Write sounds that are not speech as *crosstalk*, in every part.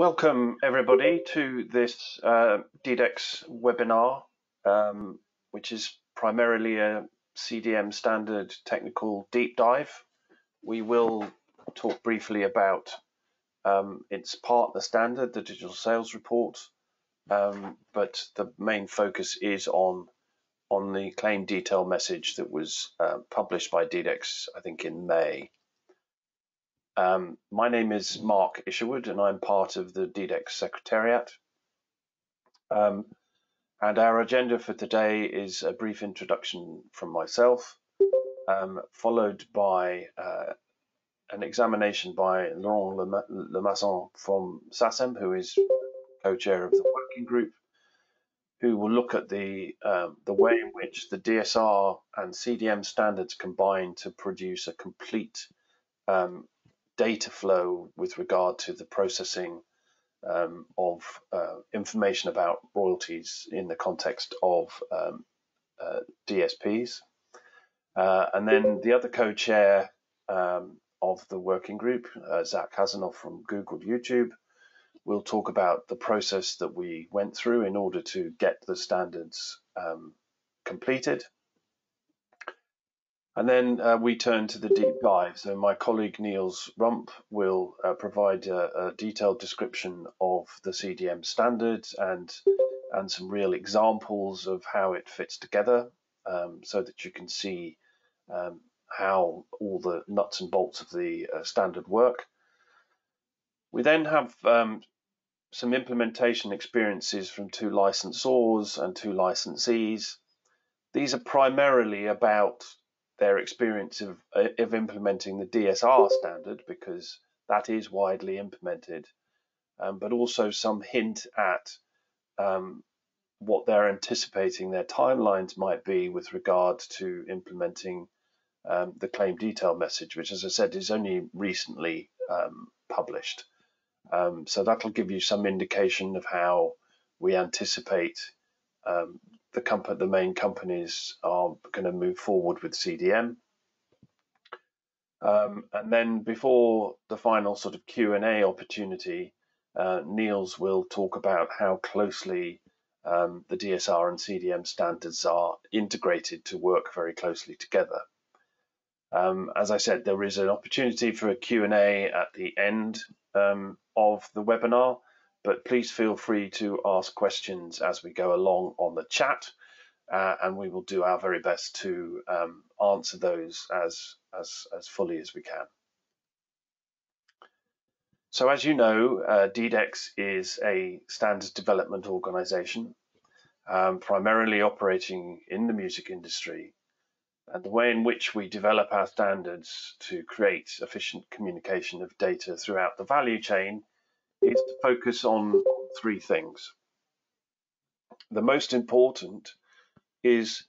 Welcome everybody to this uh, DDEX webinar, um, which is primarily a CDM standard technical deep dive. We will talk briefly about um, its partner standard, the digital sales report, um, but the main focus is on on the claim detail message that was uh, published by DDEX, I think in May. Um, my name is Mark Isherwood and I'm part of the DDEX Secretariat. Um, and our agenda for today is a brief introduction from myself, um, followed by uh, an examination by Laurent Lemasson from SACEM, who is co-chair of the working group, who will look at the um, the way in which the DSR and CDM standards combine to produce a complete um, data flow with regard to the processing um, of uh, information about royalties in the context of um, uh, DSPs. Uh, and then the other co-chair um, of the working group, uh, Zack Hasanov from Google YouTube, will talk about the process that we went through in order to get the standards um, completed. And then uh, we turn to the deep dive. So my colleague Niels Rump will uh, provide a, a, detailed description of the CDM standards and and some real examples of how it fits together, um, so that you can see um, how all the nuts and bolts of the uh, standard work. We then have um, some implementation experiences from two licensors and two licensees. These are primarily about their experience of, uh, of implementing the DSR standard because that is widely implemented, um, but also some hint at um, what they're anticipating their timelines might be with regard to implementing um, the claim detail message, which, as I said, is only recently um, published. Um, so that'll give you some indication of how we anticipate um, the the main companies are going to move forward with CDM. Um, and then before the final sort of Q&A opportunity, uh, Niels will talk about how closely um, the DSR and CDM standards are integrated to work very closely together. Um, as I said, there is an opportunity for a Q&A at the end um, of the webinar but please feel free to ask questions as we go along on the chat uh, and we will do our very best to um, answer those as, as, as fully as we can. So as you know, uh, DDEX is a standards development organization, um, primarily operating in the music industry. And the way in which we develop our standards to create efficient communication of data throughout the value chain is to focus on three things. The most important is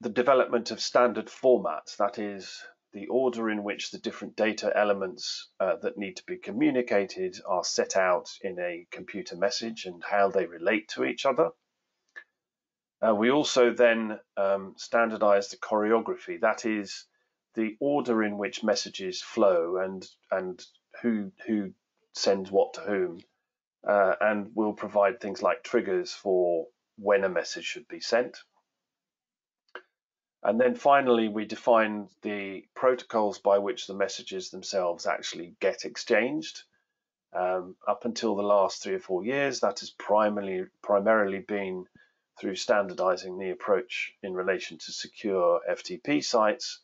the development of standard formats, that is, the order in which the different data elements uh, that need to be communicated are set out in a computer message and how they relate to each other. Uh, we also then um, standardize the choreography, that is, the order in which messages flow and and who who sends what to whom, uh, and will provide things like triggers for when a message should be sent. And then finally, we define the protocols by which the messages themselves actually get exchanged. Um, up until the last three or four years, that has primarily primarily been through standardizing the approach in relation to secure FTP sites.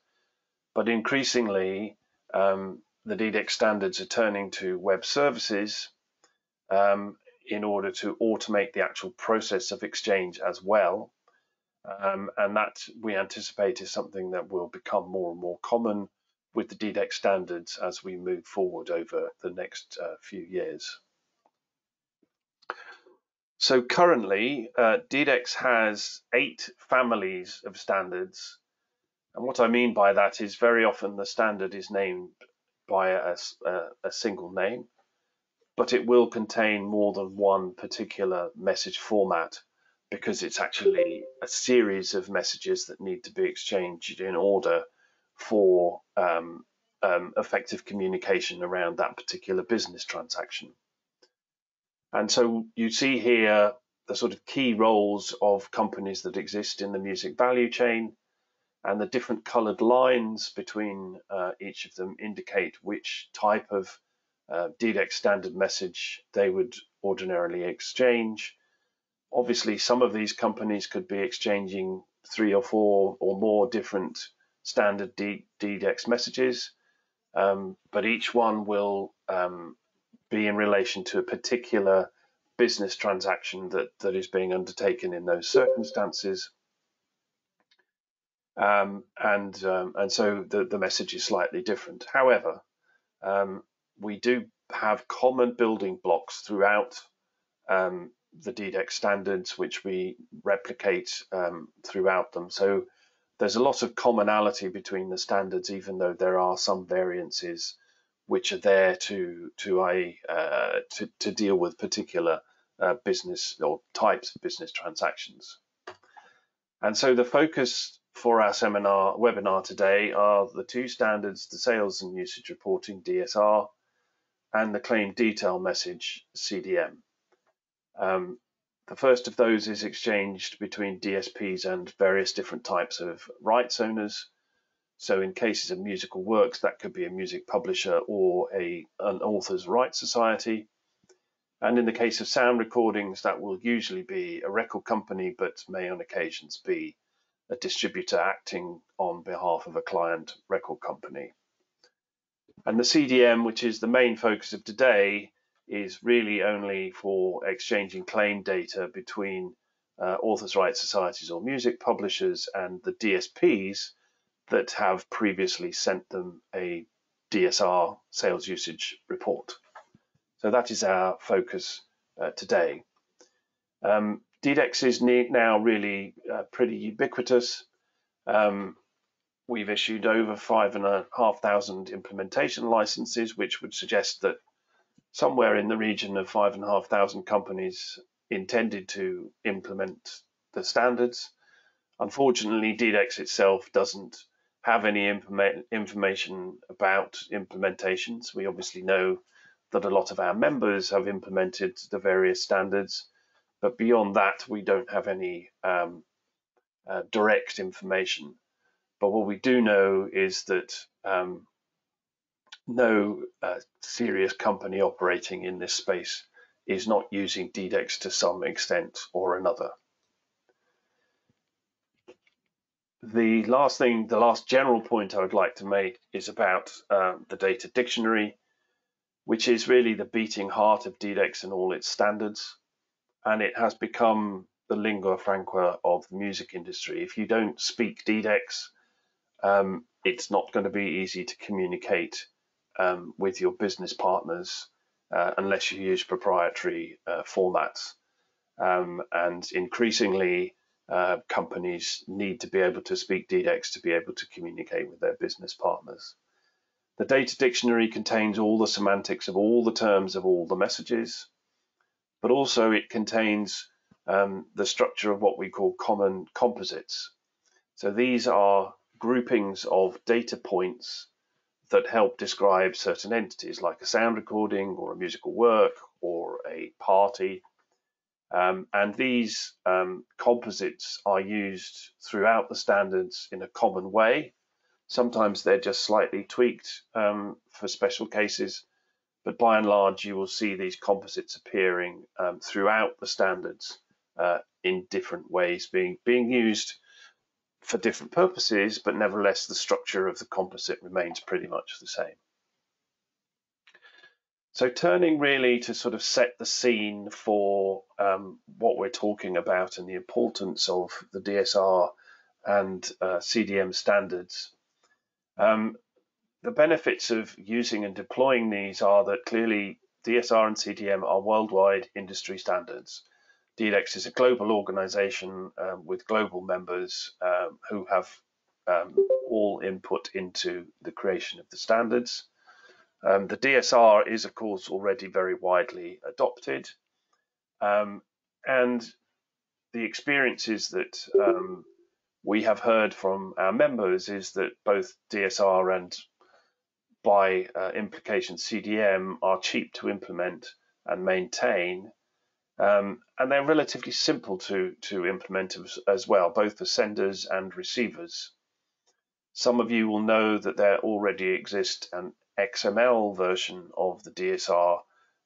But increasingly, um, the DDEX standards are turning to web services um, in order to automate the actual process of exchange as well. Um, and that we anticipate is something that will become more and more common with the DDEX standards as we move forward over the next uh, few years. So currently, uh, DDEX has eight families of standards. And what I mean by that is very often the standard is named by a, a, a single name, but it will contain more than one particular message format because it's actually a series of messages that need to be exchanged in order for um, um, effective communication around that particular business transaction. And so you see here the sort of key roles of companies that exist in the music value chain and the different colored lines between uh, each of them indicate which type of uh, DDEX standard message they would ordinarily exchange. Obviously, some of these companies could be exchanging three or four or more different standard D DDEX messages, um, but each one will um, be in relation to a particular business transaction that, that is being undertaken in those circumstances. Um, and um, and so the, the message is slightly different. However, um, we do have common building blocks throughout um, the DDEX standards, which we replicate um, throughout them. So there's a lot of commonality between the standards, even though there are some variances which are there to to a uh, to, to deal with particular uh, business or types of business transactions. And so the focus for our seminar webinar today are the two standards, the sales and usage reporting DSR and the claim detail message CDM. Um, the first of those is exchanged between DSPs and various different types of rights owners. So in cases of musical works, that could be a music publisher or a, an author's rights society. And in the case of sound recordings, that will usually be a record company, but may on occasions be a distributor acting on behalf of a client record company. And the CDM, which is the main focus of today, is really only for exchanging claim data between uh, authors' rights societies or music publishers and the DSPs that have previously sent them a DSR sales usage report. So that is our focus uh, today. Um, DDEX is now really uh, pretty ubiquitous. Um, we've issued over five and a half thousand implementation licenses, which would suggest that somewhere in the region of five and a half thousand companies intended to implement the standards. Unfortunately, DDEX itself doesn't have any information about implementations. We obviously know that a lot of our members have implemented the various standards, but beyond that, we don't have any um, uh, direct information. But what we do know is that um, no uh, serious company operating in this space is not using DDEX to some extent or another. The last thing, the last general point I would like to make is about uh, the data dictionary, which is really the beating heart of DDEX and all its standards. And it has become the lingua franca of the music industry. If you don't speak DDEX, um, it's not going to be easy to communicate um, with your business partners uh, unless you use proprietary uh, formats. Um, and increasingly, uh, companies need to be able to speak DDEX to be able to communicate with their business partners. The data dictionary contains all the semantics of all the terms of all the messages, but also it contains um, the structure of what we call common composites. So these are groupings of data points that help describe certain entities like a sound recording or a musical work or a party. Um, and these um, composites are used throughout the standards in a common way. Sometimes they're just slightly tweaked um, for special cases, but by and large, you will see these composites appearing um, throughout the standards uh, in different ways, being being used for different purposes, but nevertheless the structure of the composite remains pretty much the same. So turning really to sort of set the scene for um, what we're talking about and the importance of the DSR and uh, CDM standards. Um, the benefits of using and deploying these are that clearly DSR and CDM are worldwide industry standards. DDEX is a global organization um, with global members um, who have um, all input into the creation of the standards. Um, the DSR is, of course, already very widely adopted. Um, and the experiences that um, we have heard from our members is that both DSR and by uh, implication CDM are cheap to implement and maintain Um, and they're relatively simple to, to implement as, as, well, both for senders and receivers. Some of you will know that there already exists an XML version of the DSR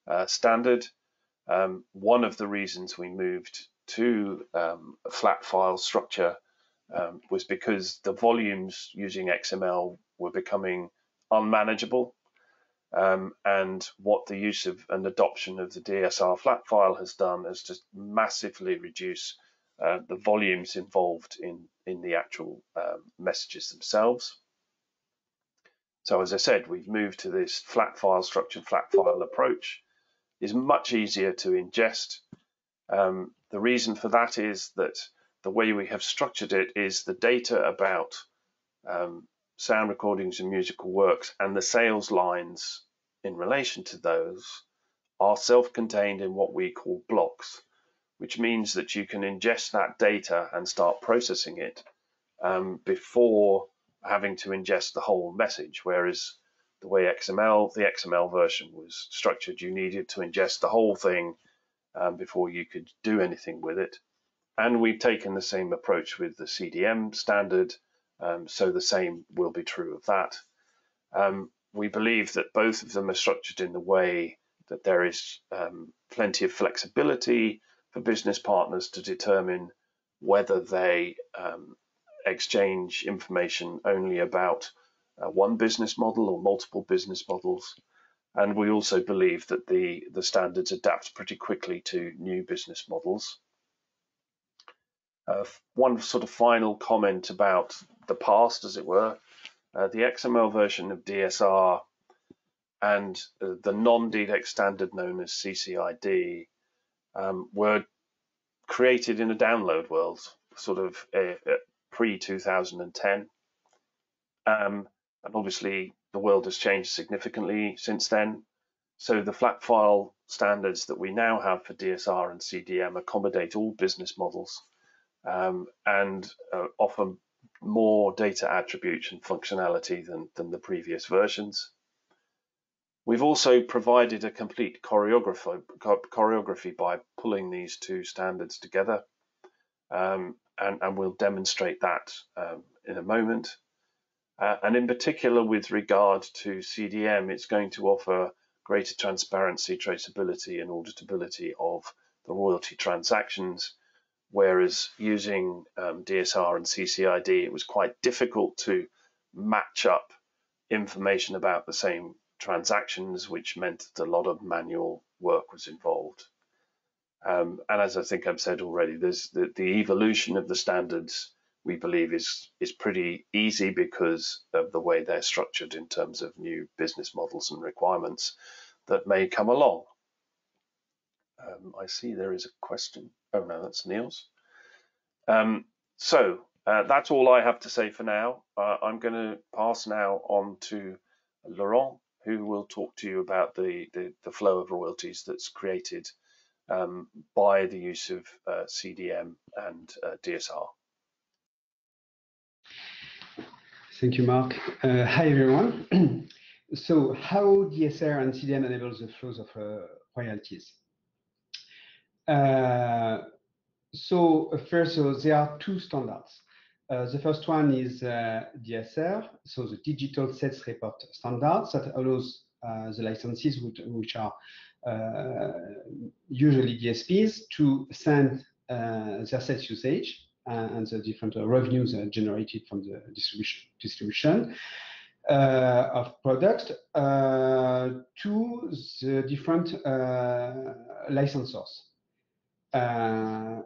uh, standard. Um, one of the reasons we moved to um, a flat file structure um, was because the volumes using XML were becoming unmanageable. Um, and what the use of an adoption of the DSR flat file has done is just massively reduce uh, the volumes involved in, in the actual um, messages themselves. So as I said, we've moved to this flat file structured flat file approach. is much easier to ingest. Um, the reason for that is that the way we have structured it is the data about um, sound recordings and musical works and the sales lines in relation to those are self-contained in what we call blocks, which means that you can ingest that data and start processing it um, before having to ingest the whole message. Whereas the way XML, the XML version was structured, you needed to ingest the whole thing um, before you could do anything with it. And we've taken the same approach with the CDM standard, um, so the same will be true of that. Um, we believe that both of them are structured in the way that there is um, plenty of flexibility for business partners to determine whether they um, exchange information only about uh, one business model or multiple business models. And we also believe that the, the standards adapt pretty quickly to new business models. Uh, one sort of final comment about the past, as it were. Uh, the XML version of DSR and uh, the non-DDEX standard known as CCID um, were created in a download world, sort of uh, uh, pre-2010. Um, and obviously the world has changed significantly since then. So the flat file standards that we now have for DSR and CDM accommodate all business models um, and uh, offer more data attribution functionality than, than the previous versions. We've also provided a complete choreography, choreography by pulling these two standards together, um, and, and, we'll demonstrate that um, in a moment. Uh, and in particular, with regard to CDM, it's going to offer greater transparency, traceability, and auditability of the royalty transactions whereas using um, DSR and CCID, it was quite difficult to match up information about the same transactions, which meant that a lot of manual work was involved. Um, and as I think I've said already, there's the, the evolution of the standards we believe is is pretty easy because of the way they're structured in terms of new business models and requirements that may come along. Um, I see there is a question. Oh no, that's Niels. Um, so uh, that's all I have to say for now. Uh, I'm going to pass now on to Laurent, who will talk to you about the, the, the flow of royalties that's created um, by the use of uh, CDM and uh, DSR. Thank you, Mark. Uh, hi, everyone. *clears throat* so how DSR and CDM enables the flows of uh, royalties? Uh, so uh, first, there are two standards. Uh, the first one is uh, DSR, so the Digital Sales Report Standards that allows uh, the licenses which, which are uh, usually DSPs to send uh, their sales usage and the different revenues generated from the distribution, distribution of products to the different licensors. Uh,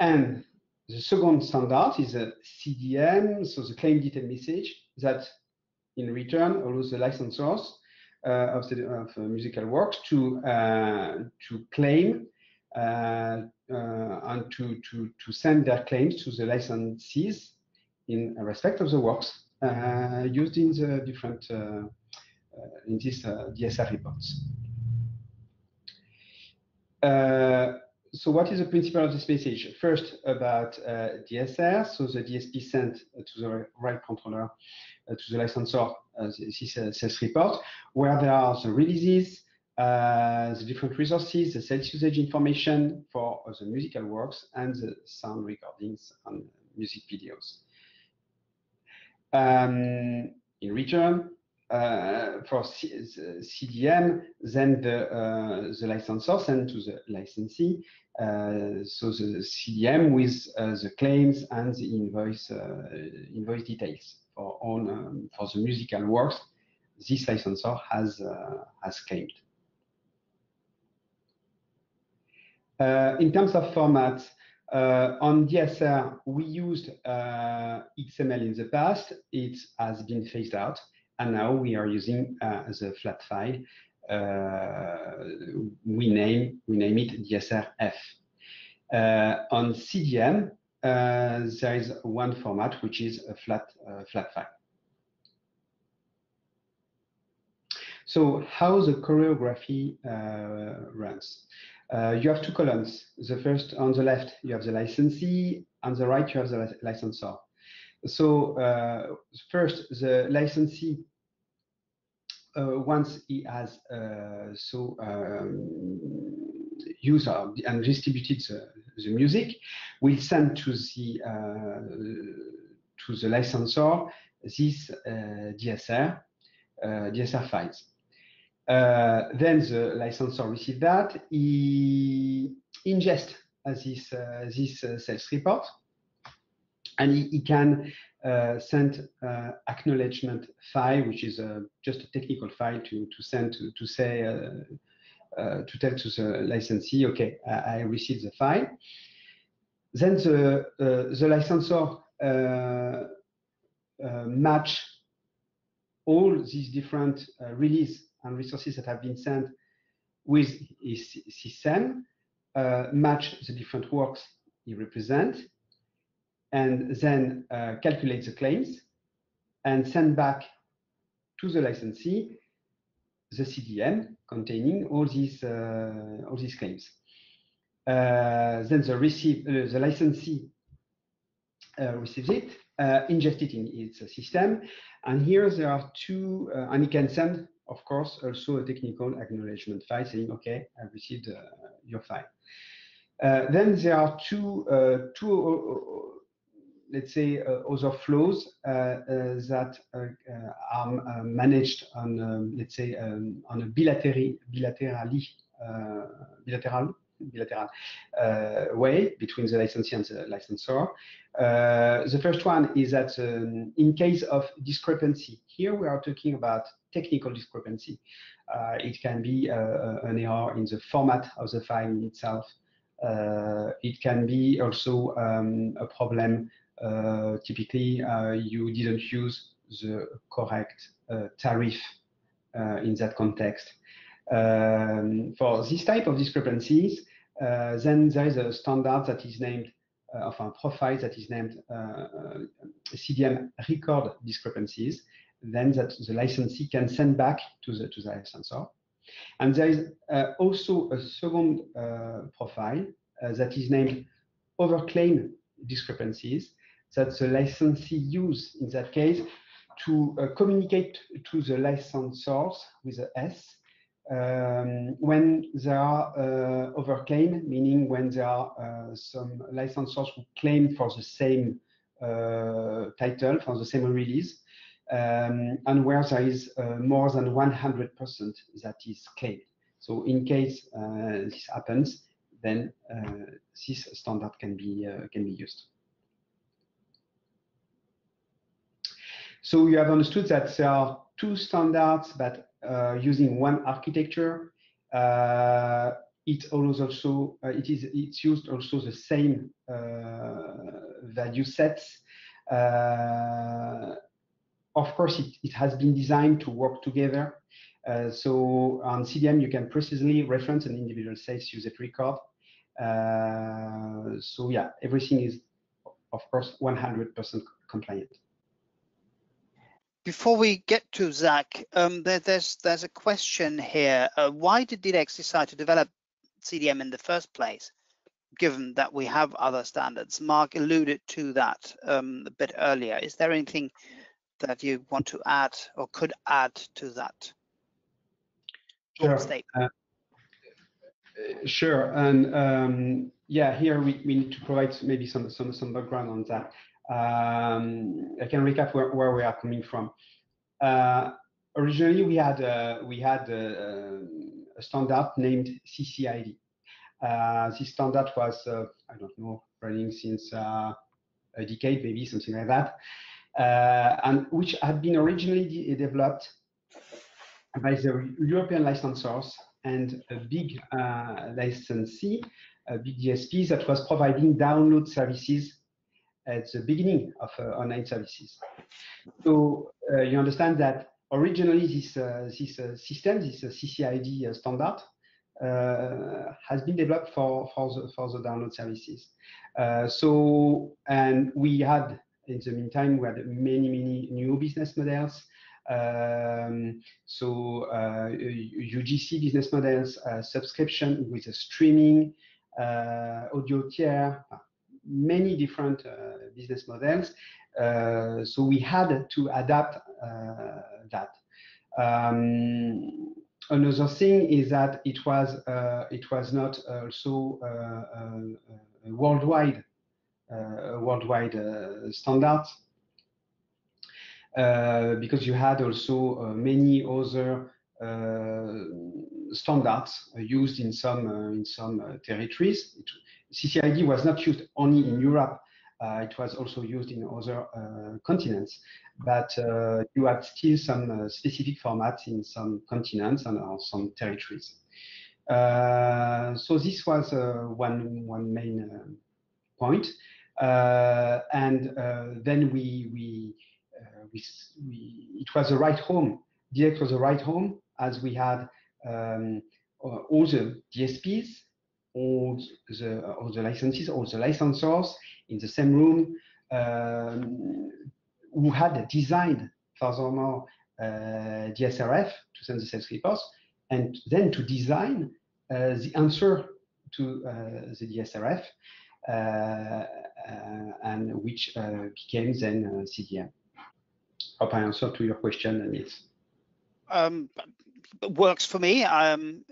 and the second standard is a CDM, so the claim detail message that in return allows the licensors uh, of, the, of musical works to uh, to claim uh, uh, and to, to, to send their claims to the licensees in respect of the works uh, used in the different in these DSR reports so what is the principle of this message? First, about uh, DSR. So the DSP sent to the right controller, uh, to the licensor, uh, this uh, sales report, where there are the releases, uh, the different resources, the sales usage information for the musical works, and the sound recordings and music videos. Um, in return, uh, for C CDM, then the, uh, the licensor send to the licensee. Uh, so the CDM with uh, the claims and the invoice uh, invoice details for all um, for the musical works this licensor has uh, has claimed. in terms of formats, uh, on DSR, we used uh, XML in the past. It has been phased out, and now we are using uh, the flat file. we name we name it DSRF. on CDM, there is one format which is a flat flat file. So how the choreography uh, runs. Uh, you have two columns. The first on the left, you have the licensee. On the right, you have the licensor. So uh, first, the licensee, uh, once he has uh, so um, used and distributed the, the, music, will send to the uh, to the licensor this uh, DSR DSR files. Uh, then the licensor receives that. He ingests this, uh, this uh, sales report, and he, he can uh, send uh, acknowledgement file, which is uh, just a technical file to, to send to, to say, uh, uh, to tell to the licensee, okay, I, I received the file. Then the, the licensor match all these different release and resources that have been sent with his system uh, match the different works he represents, and then uh, calculate the claims and send back to the licensee the CDM containing all these uh, all these claims. Uh, then the receive uh, the licensee uh, receives it, ingest it in its system, and here there are two, and he can send of course, also a technical acknowledgement file saying, okay, I received uh, your file. Uh, then there are two, uh, two let's say, other flows that are managed on, um, let's say, um, on a bilaterally, bilaterally bilateral bilateral uh, way between the licensee and the licensor. Uh, the first one is that um, in case of discrepancy, here we are talking about technical discrepancy. Uh, it can be an error in the format of the file itself. it can be also um, a problem. Typically, you didn't use the correct tariff in that context. Um, for this type of discrepancies, uh, then there is a standard that is named, uh, of a profile that is named uh, CDM record discrepancies, then that the licensee can send back to the to the licensor. And there is also a second profile that is named overclaim discrepancies that the licensee use in that case to uh, communicate to the licensors with a S um, when there are uh, overclaim, meaning when there are uh, some licensors who claim for the same uh, title, for the same release, um, and where there is uh, more than 100% that is claimed. So in case uh, this happens, then this standard can be, can be used. So you have understood that there are two standards that uh, using one architecture. Uh, it allows also uh, it is it's used also the same value sets. of course, it, it has been designed to work together. Uh, so on CDM, you can precisely reference an individual sales usage record. Uh, so yeah, everything is, of course, 100% compliant. Before we get to Zack, um, there, there's there's a question here. Uh, why did DDEX decide to develop CDM in the first place, given that we have other standards? Mark alluded to that um, a bit earlier. Is there anything that you want to add or could add to that? sure. Uh, sure, and um, yeah, here we, we need to provide maybe some some some background on that. Um, I can recap where, where we are coming from. Uh, originally, we had uh, we had uh, a standard named CCID. Uh, this standard was uh, I don't know running since uh, a decade, maybe something like that, and which had been originally de developed by the European licensors and a big licensee, a big DSP that was providing download services at the beginning of uh, online services. So uh, you understand that originally this uh, this system, this CCID standard, has been developed for for the for the download services. so and we had in the meantime we had many many new business models. Um, so uh, UGC business models, uh, subscription with a streaming, uh, audio tier, many different uh, business models. Uh, so we had to adapt uh, that. Um, another thing is that it was it was not also worldwide worldwide standard. Uh, because you had also uh, many other uh, standards used in some in some territories. It, CCID was not used only in Europe, uh, it was also used in other uh, continents, but uh, you had still some uh, specific formats in some continents and uh, some territories. Uh, so this was one, one main point. and then we, we, we, we, it was the right home. DDEX was the right home as we had um, all the DSPs all the all the licenses, all the licensors in the same room um, who had designed furthermore uh, DSRF to send the sales reports, and then to design uh, the answer to uh, the DSRF, uh, uh, and which uh, became then CDM. Hope I answered to your question, Niels. Um, works for me. Um,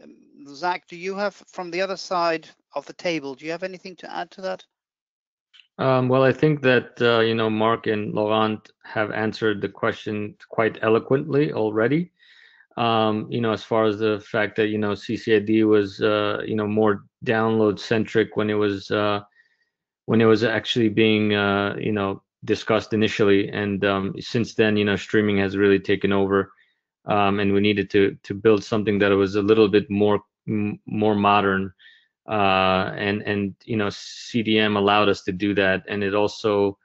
Zack, do you have from the other side of the table? Do you have anything to add to that? Um, well, I think that uh, you know Mark and Laurent have answered the question quite eloquently already. Um, you know, as far as the fact that you know CCID was uh, you know more download centric when it was uh, when it was actually being uh, you know discussed initially, and um, since then you know streaming has really taken over, um, and we needed to to build something that was a little bit more more modern uh, and and you know CDM allowed us to do that, and it also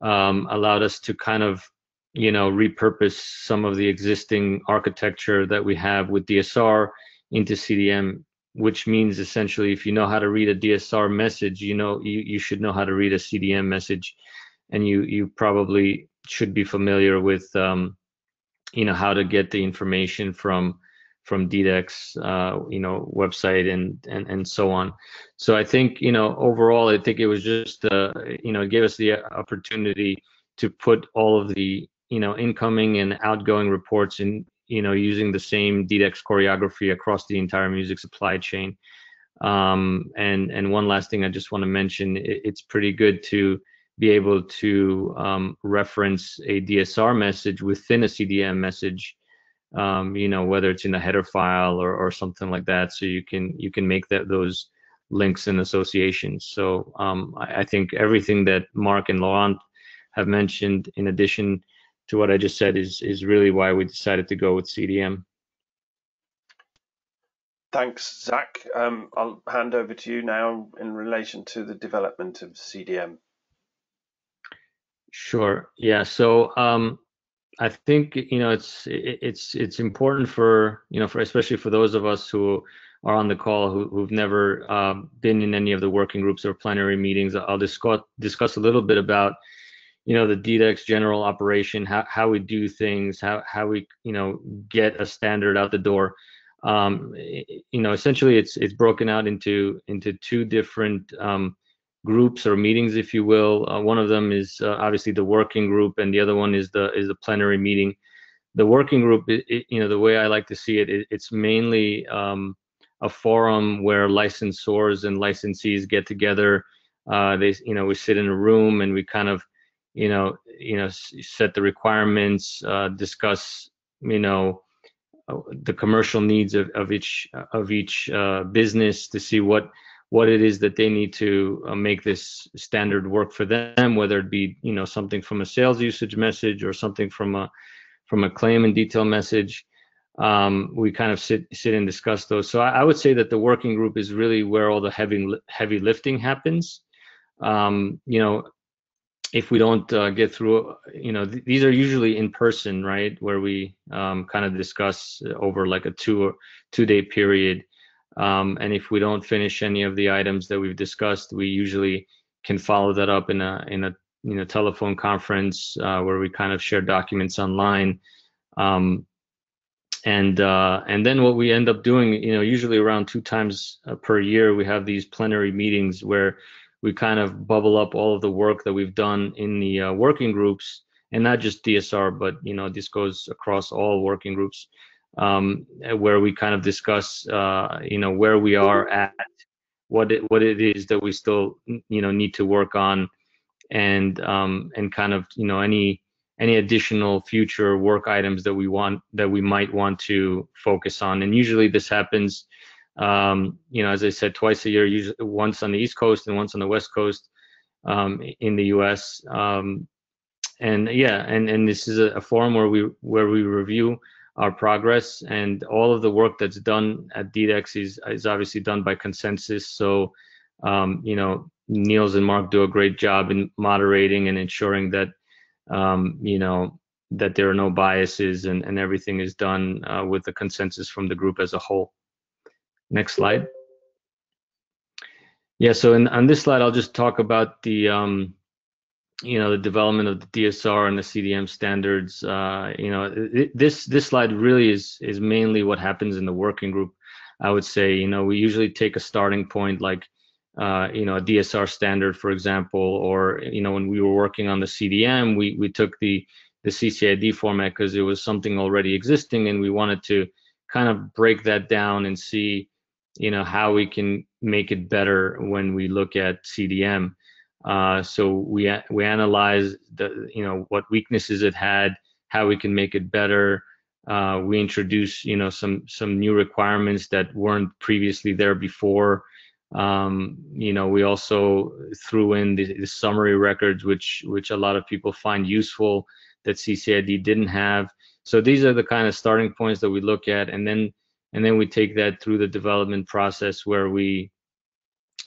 um, allowed us to kind of you know repurpose some of the existing architecture that we have with DSR into CDM, which means essentially if you know how to read a DSR message, you know you you should know how to read a CDM message, and you you probably should be familiar with um, you know how to get the information from from DDEX, uh, you know, website and, and and so on. So I think you know overall, I think it was just uh, you know it gave us the opportunity to put all of the you know incoming and outgoing reports in you know using the same DDEX choreography across the entire music supply chain. Um, and and one last thing I just want to mention, it, it's pretty good to be able to um, reference a DSR message within a CDM message um, you know, whether it's in a header file or, or something like that. So you can you can make that those links and associations. So um, I, I, think everything that Mark and Laurent have mentioned, in addition to what I just said, is is really why we decided to go with CDM. Thanks, Zack. Um, I'll hand over to you now in relation to the development of CDM. Sure. Yeah. So um, I think you know it's it's it's important for you know for especially for those of us who are on the call who, who've never um, been in any of the working groups or plenary meetings. I'll discuss discuss a little bit about you know the DDEX general operation, how how we do things, how how we you know get a standard out the door. Um, you know, essentially it's it's broken out into into two different um, groups or meetings, if you will. Uh, one of them is uh, obviously the working group, and the other one is the is the plenary meeting. the working group, it, it, you know, the way I like to see it, it it's mainly um, a forum where licensors and licensees get together. Uh, they, you know, we sit in a room and we kind of, you know, you know, set the requirements, uh, discuss, you know, uh, the commercial needs of, of each of each uh, business to see what what it is that they need to uh, make this standard work for them, whether it be you know something from a sales usage message or something from a from a claim and detail message. Um, we kind of sit sit and discuss those. So I, I, would say that the working group is really where all the heavy heavy lifting happens. Um, you know, if we don't uh, get through, you know, th these are usually in person, right, where we um, kind of discuss over like a two two day period. Um, and if we don't finish any of the items that we've discussed, we usually can follow that up in a in a you know telephone conference uh, where we kind of share documents online. Um, and uh, and then what we end up doing, you know, usually around two times uh, per year, we have these plenary meetings where we kind of bubble up all of the work that we've done in the uh, working groups, and not just DSR, but you know, this goes across all working groups, um, where we kind of discuss, uh, you know, where we are at, what it what it is that we still, you know, need to work on, and um, and kind of, you know, any any additional future work items that we want that we might want to focus on. And usually this happens um, you know, as I said, twice a year, once on the East Coast and once on the West Coast um, in the U.S. Um, and yeah, and and this is a, a, forum where we where we review our progress and all of the work that's done at DDEX is is obviously done by consensus. So um, you know, Niels and Mark do a great job in moderating and ensuring that um, you know that there are no biases and, and everything is done uh, with the consensus from the group as a whole. Next slide. Yeah, so in, on this slide, I'll just talk about the, um, you know, the development of the DSR and the CDM standards. Uh, you know, it, this this slide really is is mainly what happens in the working group. I would say, you know, we usually take a starting point like, uh, you know, a DSR standard, for example, or you know, when we were working on the CDM, we we took the the CCID format because it was something already existing, and we wanted to kind of break that down and see you know how we can make it better when we look at CDM. Uh, so we we analyze the you know what weaknesses it had, how we can make it better. Uh, we introduce you know some some new requirements that weren't previously there before. Um, you know we also threw in the, the, summary records, which which a lot of people find useful that CCID didn't have. So these are the kind of starting points that we look at, and then and then we take that through the development process where we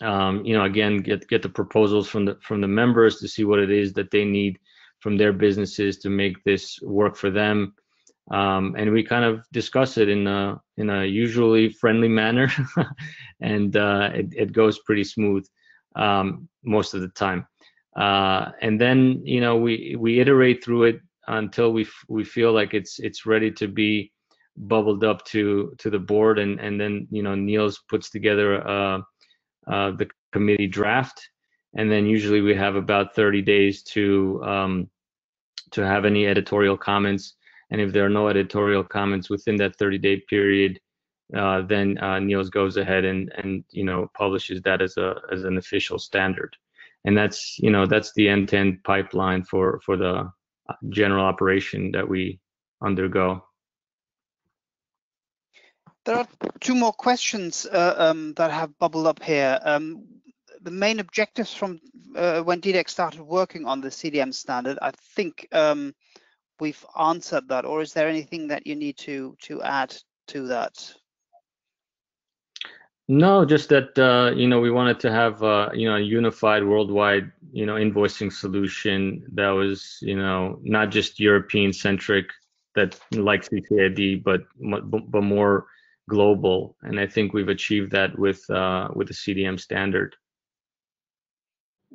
um, you know again get get the proposals from the from the members to see what it is that they need from their businesses to make this work for them. Um, and we kind of discuss it in a in a usually friendly manner *laughs* and uh, it, it goes pretty smooth um, most of the time. Uh, and then you know we we iterate through it until we we feel like it's it's ready to be bubbled up to to the board and and then you know Niels puts together uh, uh, the committee draft. And then usually we have about 30 days to um, to have any editorial comments. And if there are no editorial comments within that 30 day period uh, then uh, Niels goes ahead and and you know publishes that as a as an official standard. And that's you know that's the end-to-end pipeline for for the general operation that we undergo there are two more questions uh, um, that have bubbled up here. Um, the main objectives from uh, when DDEX started working on the CDM standard, I think um, we've answered that, or is there anything that you need to to add to that? No, just that uh, you know we wanted to have uh, you know a unified worldwide you know invoicing solution that was you know not just European centric that like CCID, but but more global, and I think we've achieved that with uh, with the CDM standard.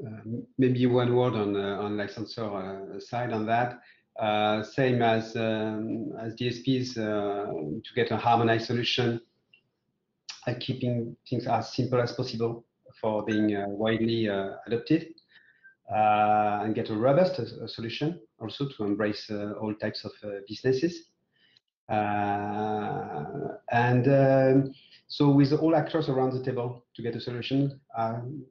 Uh, maybe one word on uh, on licensor uh, side on that. Uh, same as um, as DSPs uh, to get a harmonized solution, and keeping things as simple as possible for being widely adopted, and get a robust solution also to embrace all types of businesses. Uh, and um, so with all actors around the table to get a solution um,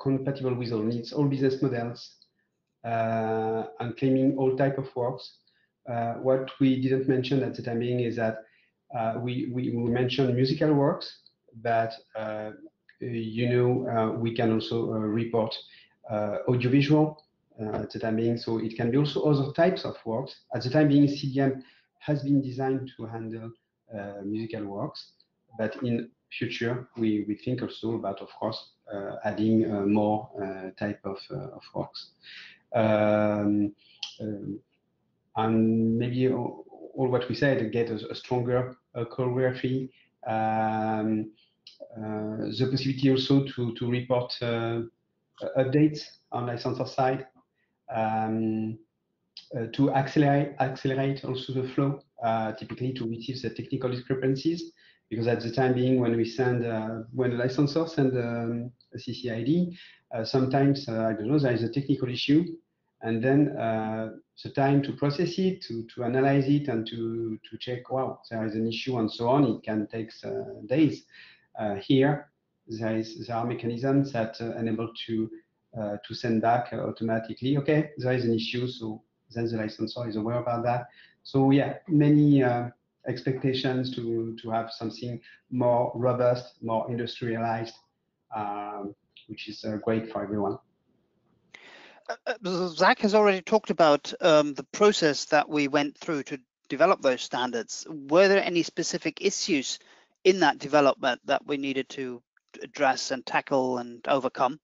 compatible with all needs, all business models, uh, and claiming all type of works. Uh, what we didn't mention at the time being is that we, we, we, mentioned musical works, but you know we can also report audiovisual at the time being, so it can be also other types of works. At the time being, CDM has been designed to handle musical works, but in future, we, we think also about, of course, uh, adding uh, more uh, type of, of works. Um, and maybe all, all, what we said, get a, a stronger choreography, um, the possibility also to, to report updates on licensor side, um, uh, to accelerate accelerate also the flow, uh, typically to receive the technical discrepancies because at the time being when we send uh, when a licensor send um, a CCID, uh, sometimes uh, I don't know there is a technical issue, and then uh, the time to process it, to to analyze it, and to to check wow there is an issue and so on, it can take uh, days. Uh, here there is there are mechanisms that enable to to send back automatically. Okay, there is an issue, so then the licensor is aware about that. So yeah, many expectations to, to have something more robust, more industrialized, um, which is uh, great for everyone. Uh, uh, Zack has already talked about um, the process that we went through to develop those standards. Were there any specific issues in that development that we needed to address and tackle and overcome?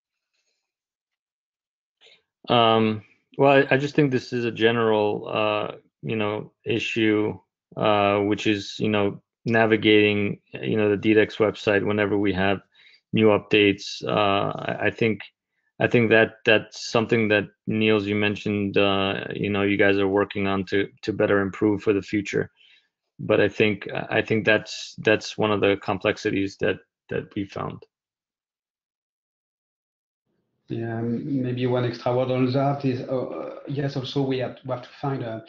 Um, well, I, I, just think this is a general, uh, you know, issue uh, which is you know navigating you know the DDEX website whenever we have new updates. Uh, I, I, think I think that that's something that Niels you mentioned. Uh, you know, you guys are working on to to better improve for the future. But I think I think that's that's one of the complexities that that we found. Yeah, maybe one extra word on that is uh, yes. Also, we have, we have to find a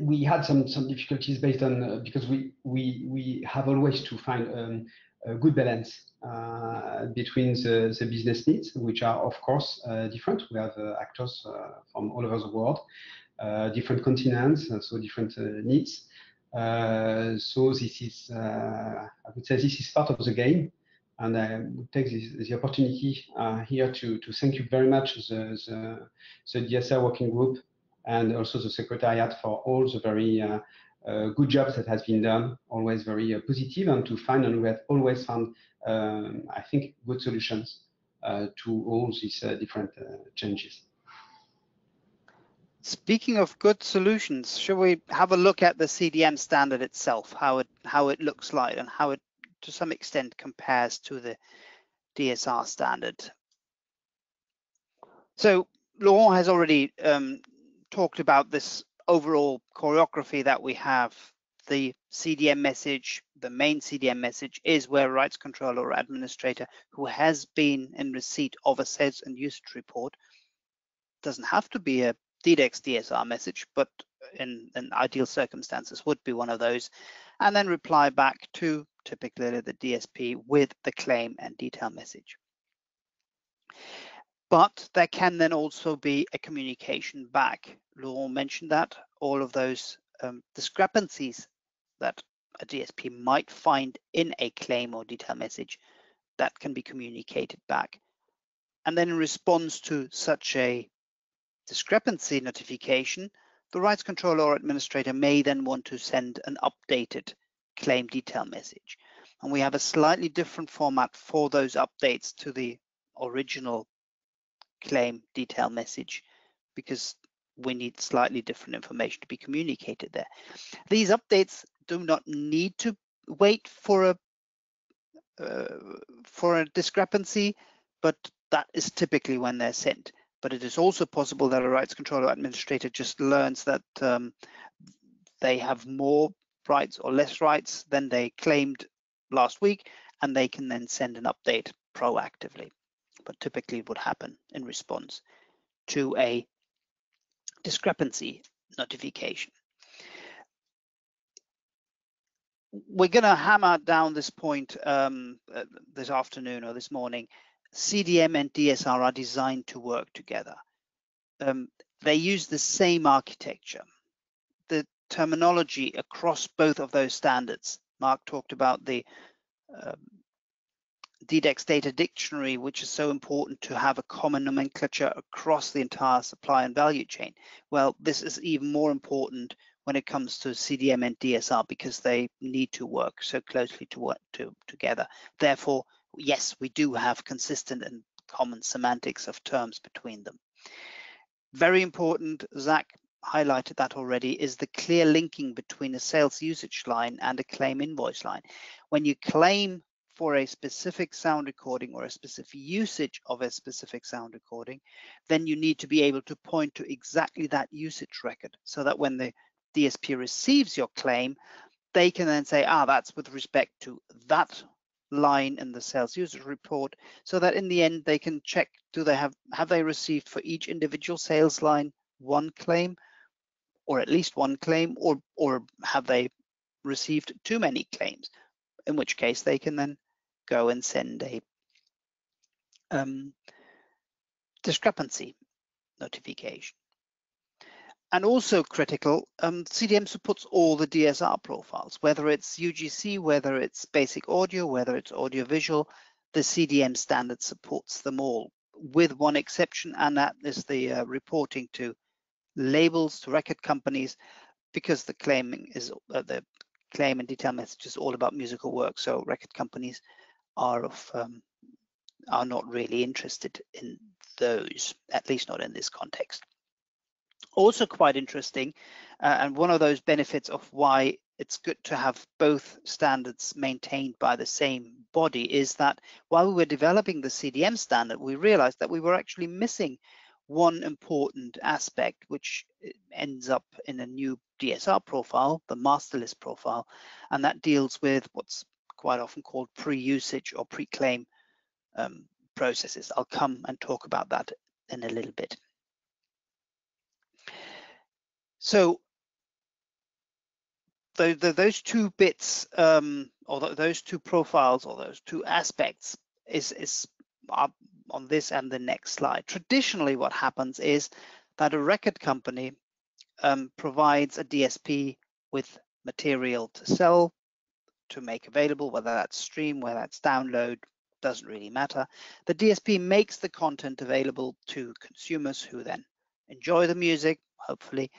we had some some difficulties based on uh, because we we we have always to find um, a good balance uh, between the, the business needs, which are of course uh, different. We have uh, actors uh, from all over the world, uh, different continents, so different needs. so this is, I would say, this is part of the game, and I would take this, the opportunity here to to thank you very much the the, the DSR working group and also the Secretariat for all the very uh, uh, good jobs that has been done, always very uh, positive, and to find, and we have always found, um, I think, good solutions to all these different changes. Speaking of good solutions, shall we have a look at the CDM standard itself, how it how it looks like and how it to some extent compares to the DSR standard? So Laurent has already um, talked about this overall choreography that we have. The CDM message, the main CDM message is where rights controller or administrator who has been in receipt of a sales and usage report doesn't have to be a DDEX DSR message, but in, in ideal circumstances would be one of those, and then reply back to typically the DSP with the claim and detail message but there can then also be a communication back. Laurent mentioned that, all of those um, discrepancies that a DSP might find in a claim or detail message that can be communicated back. And then in response to such a discrepancy notification, the rights controller or administrator may then want to send an updated claim detail message. And we have a slightly different format for those updates to the original claim detail message because we need slightly different information to be communicated there. These updates do not need to wait for a uh, for a discrepancy, but that is typically when they're sent. But it is also possible that a rights controller administrator just learns that um, they have more rights or less rights than they claimed last week, and they can then send an update proactively but typically it would happen in response to a discrepancy notification. we're going to hammer down this point um, uh, this afternoon or this morning. CDM and DSR are designed to work together. Um, they use the same architecture. Terminology across both of those standards. Mark talked about the um, DDEX data dictionary, which is so important to have a common nomenclature across the entire supply and value chain. Well, this is even more important when it comes to CDM and DSR because they need to work so closely to work to, together. Therefore, yes, we do have consistent and common semantics of terms between them. Very important, Zack highlighted that already, is the clear linking between a sales usage line and a claim invoice line. When you claim for a specific sound recording or a specific usage of a specific sound recording, then you need to be able to point to exactly that usage record so that when the DSP receives your claim, they can then say, ah, that's with respect to that line in the sales usage report so that in the end they can check do they have have they received for each individual sales line one claim or at least one claim or or have they received too many claims in which case they can then go and send a um, discrepancy notification. And also critical, um, CDM supports all the DSR profiles, whether it's UGC, whether it's basic audio, whether it's audiovisual, the CDM standard supports them all, with one exception, and that is the uh, reporting to labels, to record companies, because the claiming is uh, the claim and detail message is all about musical work. So record companies are of um, are not really interested in those, at least not in this context. Also quite interesting, uh, and one of those benefits of why it's good to have both standards maintained by the same body is that while we were developing the CDM standard, we realized that we were actually missing one important aspect, which uh, ends up in a new DSR profile, the master list profile, and that deals with what's quite often called pre-usage or pre-claim um, processes. I'll come and talk about that in a little bit. So the, the, those two bits, um, or those two profiles, or those two aspects, is is on this and the next slide. Traditionally, what happens is that a record company um, provides a DSP with material to sell, to make available, whether that's stream, whether that's download, doesn't really matter. The DSP makes the content available to consumers who then enjoy the music, hopefully,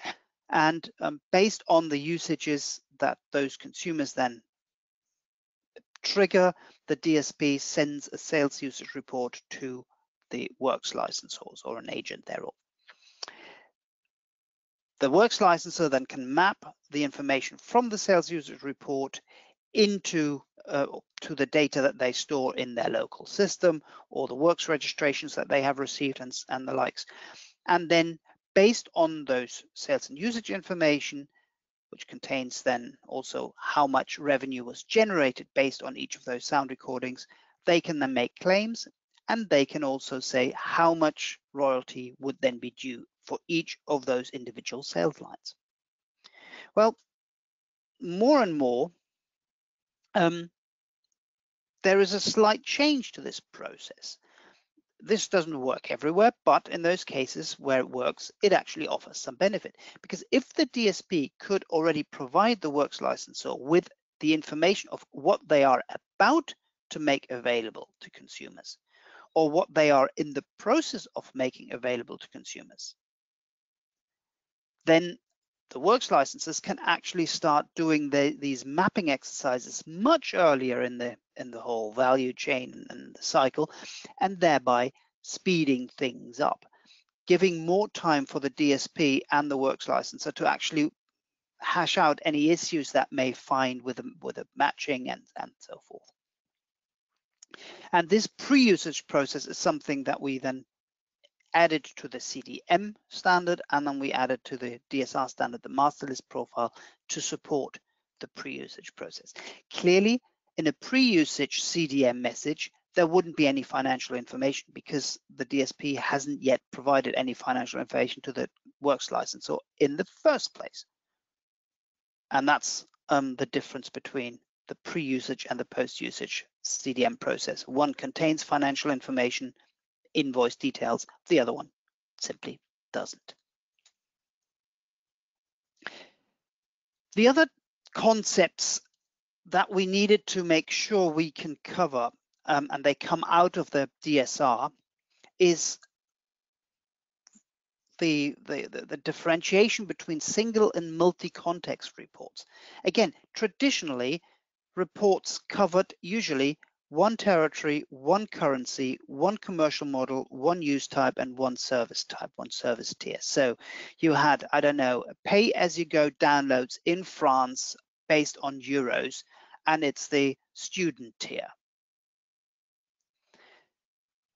and um, based on the usages that those consumers then trigger, the DSP sends a sales usage report to the works licensors or an agent thereof. The works licensor then can map the information from the sales usage report into uh, to the data that they store in their local system or the works registrations that they have received and, and the likes. And then based on those sales and usage information, which contains then also how much revenue was generated based on each of those sound recordings, they can then make claims and they can also say how much royalty would then be due for each of those individual sales lines. Well, more and more, um, there is a slight change to this process. This doesn't work everywhere, but in those cases where it works, it actually offers some benefit. Because if the DSP could already provide the works licensor with the information of what they are about to make available to consumers, or what they are in the process of making available to consumers, then the works licenses can actually start doing the, these mapping exercises much earlier in the in the whole value chain and the cycle, and thereby speeding things up, giving more time for the DSP and the works licenser to actually hash out any issues that may find with a, with a matching and, and so forth. And this pre-usage process is something that we then added to the CDM standard, and then we added to the DSR standard, the master list profile to support the pre-usage process. Clearly, in a pre-usage CDM message, there wouldn't be any financial information because the DSP hasn't yet provided any financial information to the works license or in the first place. And that's um, the difference between the pre-usage and the post-usage CDM process. One contains financial information, invoice details, the other one simply doesn't. The other concepts that we needed to make sure we can cover, um, and they come out of the DSR, is the, the, the, differentiation between single and multi-context reports. Again, traditionally, reports covered usually one territory, one currency, one commercial model, one use type, and one service type, one service tier. So you had, I don't know, pay as you go downloads in France based on euros, and it's the student tier.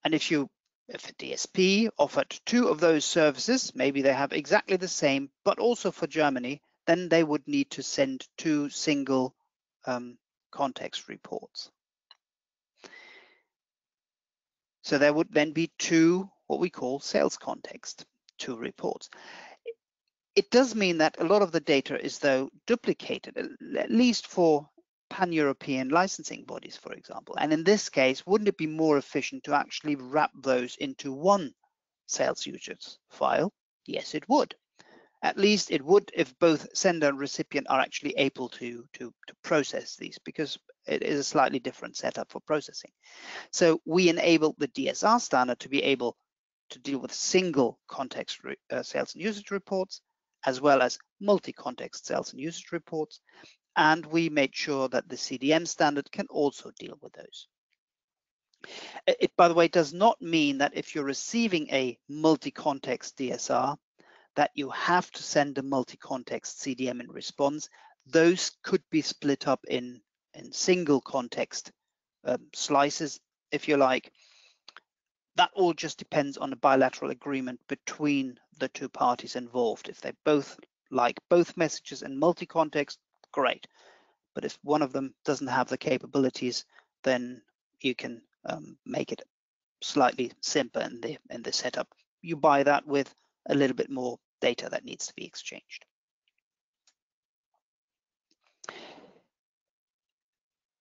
And if you if a DSP offered two of those services, maybe they have exactly the same, but also for Germany, then they would need to send two single um, context reports. So there would then be two, what we call sales context, two reports. It does mean that a lot of the data is though duplicated, at least for pan-European licensing bodies, for example. And in this case, wouldn't it be more efficient to actually wrap those into one sales users file? Yes, it would. At least it would if both sender and recipient are actually able to, to, to process these because it is a slightly different setup for processing. So we enable the DSR standard to be able to deal with single context uh, sales and usage reports, as well as multi-context sales and usage reports. And we made sure that the CDM standard can also deal with those. It, by the way, does not mean that if you're receiving a multi-context DSR, that you have to send a multi-context CDM in response. Those could be split up in in single context um, slices, if you like. That all just depends on a bilateral agreement between the two parties involved. If they both like both messages in multi-context, great. But if one of them doesn't have the capabilities, then you can um, make it slightly simpler in the in the setup. You buy that with a little bit more data that needs to be exchanged.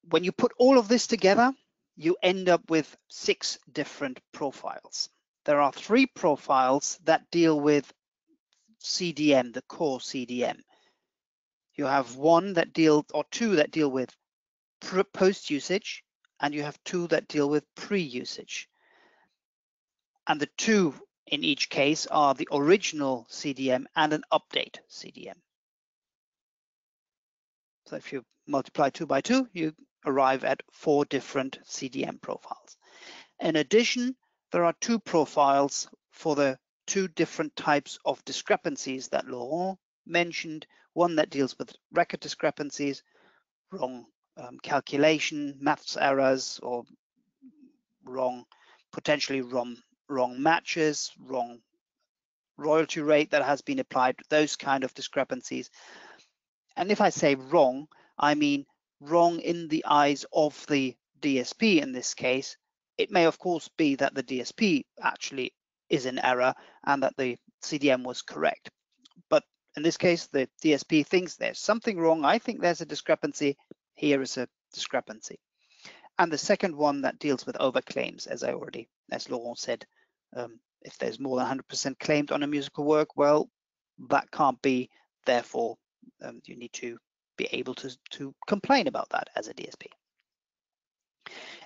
When you put all of this together, you end up with six different profiles. There are three profiles that deal with CDM, the core CDM. You have one that deal or two that deal with post usage, and you have two that deal with pre-usage. And the two in each case are the original CDM and an update CDM. So if you multiply two by two, you arrive at four different CDM profiles. In addition, there are two profiles for the two different types of discrepancies that Laurent mentioned, one that deals with record discrepancies, wrong um, calculation, maths errors, or wrong, potentially wrong, wrong matches, wrong royalty rate that has been applied, those kind of discrepancies. And if I say wrong, I mean wrong in the eyes of the DSP in this case, it may of course be that the DSP actually is in error and that the CDM was correct. But in this case, the DSP thinks there's something wrong. I think there's a discrepancy. Here is a discrepancy. And the second one that deals with overclaims, as I already, as Laurent said, um, if there's more than 100% claimed on a musical work, well, that can't be. Therefore, um, you need to be able to, to complain about that as a DSP.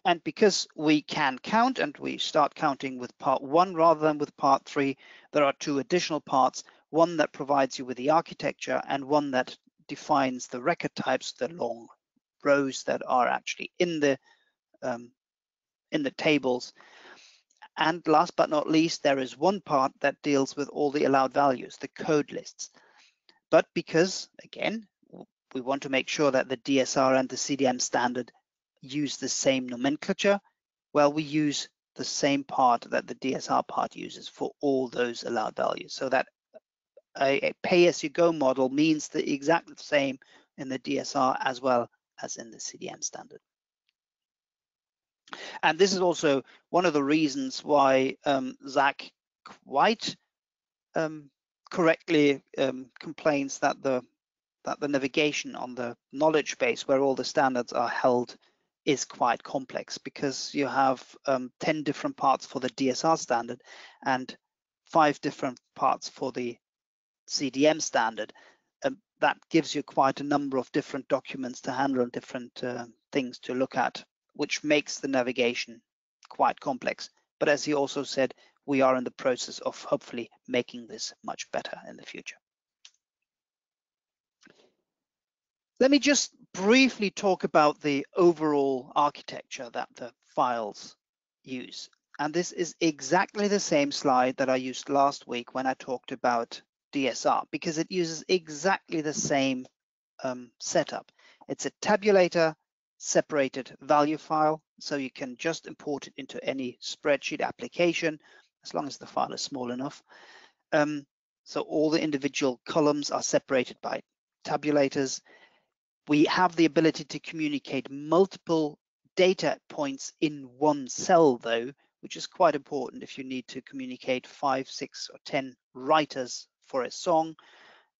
And because we can count and we start counting with part one rather than with part three, there are two additional parts, one that provides you with the architecture and one that defines the record types, the long rows that are actually in the um, in the tables. And last but not least, there is one part that deals with all the allowed values, the code lists. But because, again, we want to make sure that the DSR and the CDM standard use the same nomenclature. Well, we use the same part that the DSR part uses for all those allowed values. So that a, a pay-as-you-go model means the exact same in the DSR as well as in the CDM standard. And this is also one of the reasons why um, Zack quite um, correctly um, complains that the that the navigation on the knowledge base where all the standards are held is quite complex because you have um, 10 different parts for the DSR standard and five different parts for the CDM standard. Um, that gives you quite a number of different documents to handle and different uh, things to look at, which makes the navigation quite complex. But as he also said, we are in the process of hopefully making this much better in the future. Let me just briefly talk about the overall architecture that the files use. And this is exactly the same slide that I used last week when I talked about DSR, because it uses exactly the same um, setup. It's a tabulator separated value file, so you can just import it into any spreadsheet application, as long as the file is small enough. Um, so all the individual columns are separated by tabulators we have the ability to communicate multiple data points in one cell though, which is quite important if you need to communicate five, six or 10 writers for a song.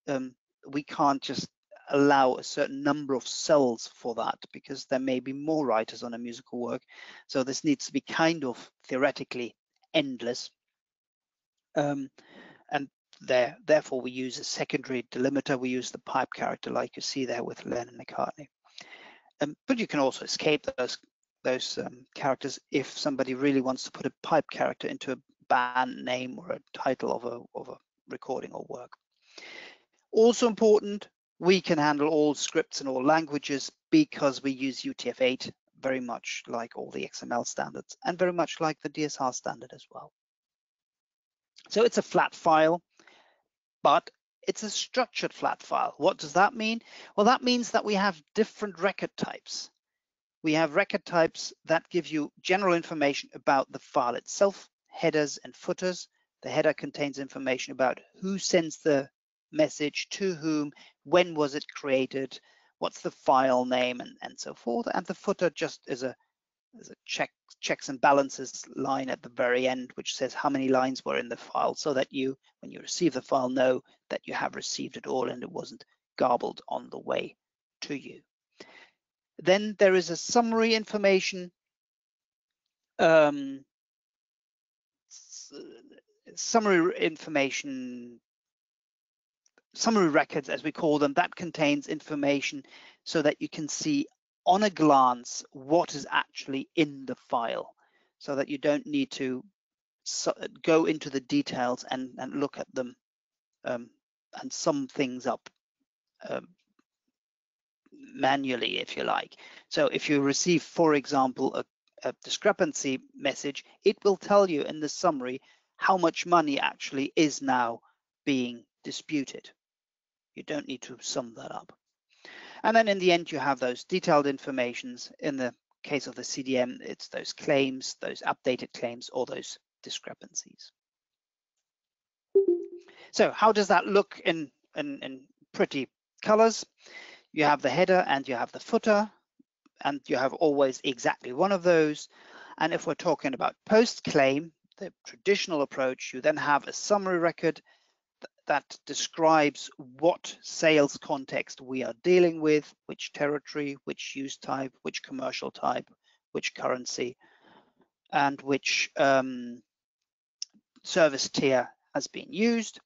Um, we can't just allow a certain number of cells for that because there may be more writers on a musical work. So this needs to be kind of theoretically endless. Um, and there. Therefore, we use a secondary delimiter. We use the pipe character like you see there with Lennon-McCartney. Um, but you can also escape those those um, characters if somebody really wants to put a pipe character into a band name or a title of a, of a recording or work. Also important, we can handle all scripts and all languages because we use UTF-8 very much like all the XML standards and very much like the DSR standard as well. So it's a flat file but it's a structured flat file. What does that mean? Well, that means that we have different record types. We have record types that give you general information about the file itself, headers and footers. The header contains information about who sends the message to whom, when was it created, what's the file name, and, and so forth. And the footer just is a there's a check, checks and balances line at the very end, which says how many lines were in the file so that you, when you receive the file, know that you have received it all and it wasn't garbled on the way to you. Then there is a summary information, um, summary information, summary records as we call them, that contains information so that you can see on a glance what is actually in the file so that you don't need to go into the details and, and look at them um, and sum things up um, manually, if you like. So if you receive, for example, a, a discrepancy message, it will tell you in the summary how much money actually is now being disputed. You don't need to sum that up. And then in the end, you have those detailed informations. In the case of the CDM, it's those claims, those updated claims, or those discrepancies. So how does that look in, in, in pretty colors? You have the header and you have the footer, and you have always exactly one of those. And if we're talking about post-claim, the traditional approach, you then have a summary record that describes what sales context we are dealing with, which territory, which use type, which commercial type, which currency, and which um, service tier has been used.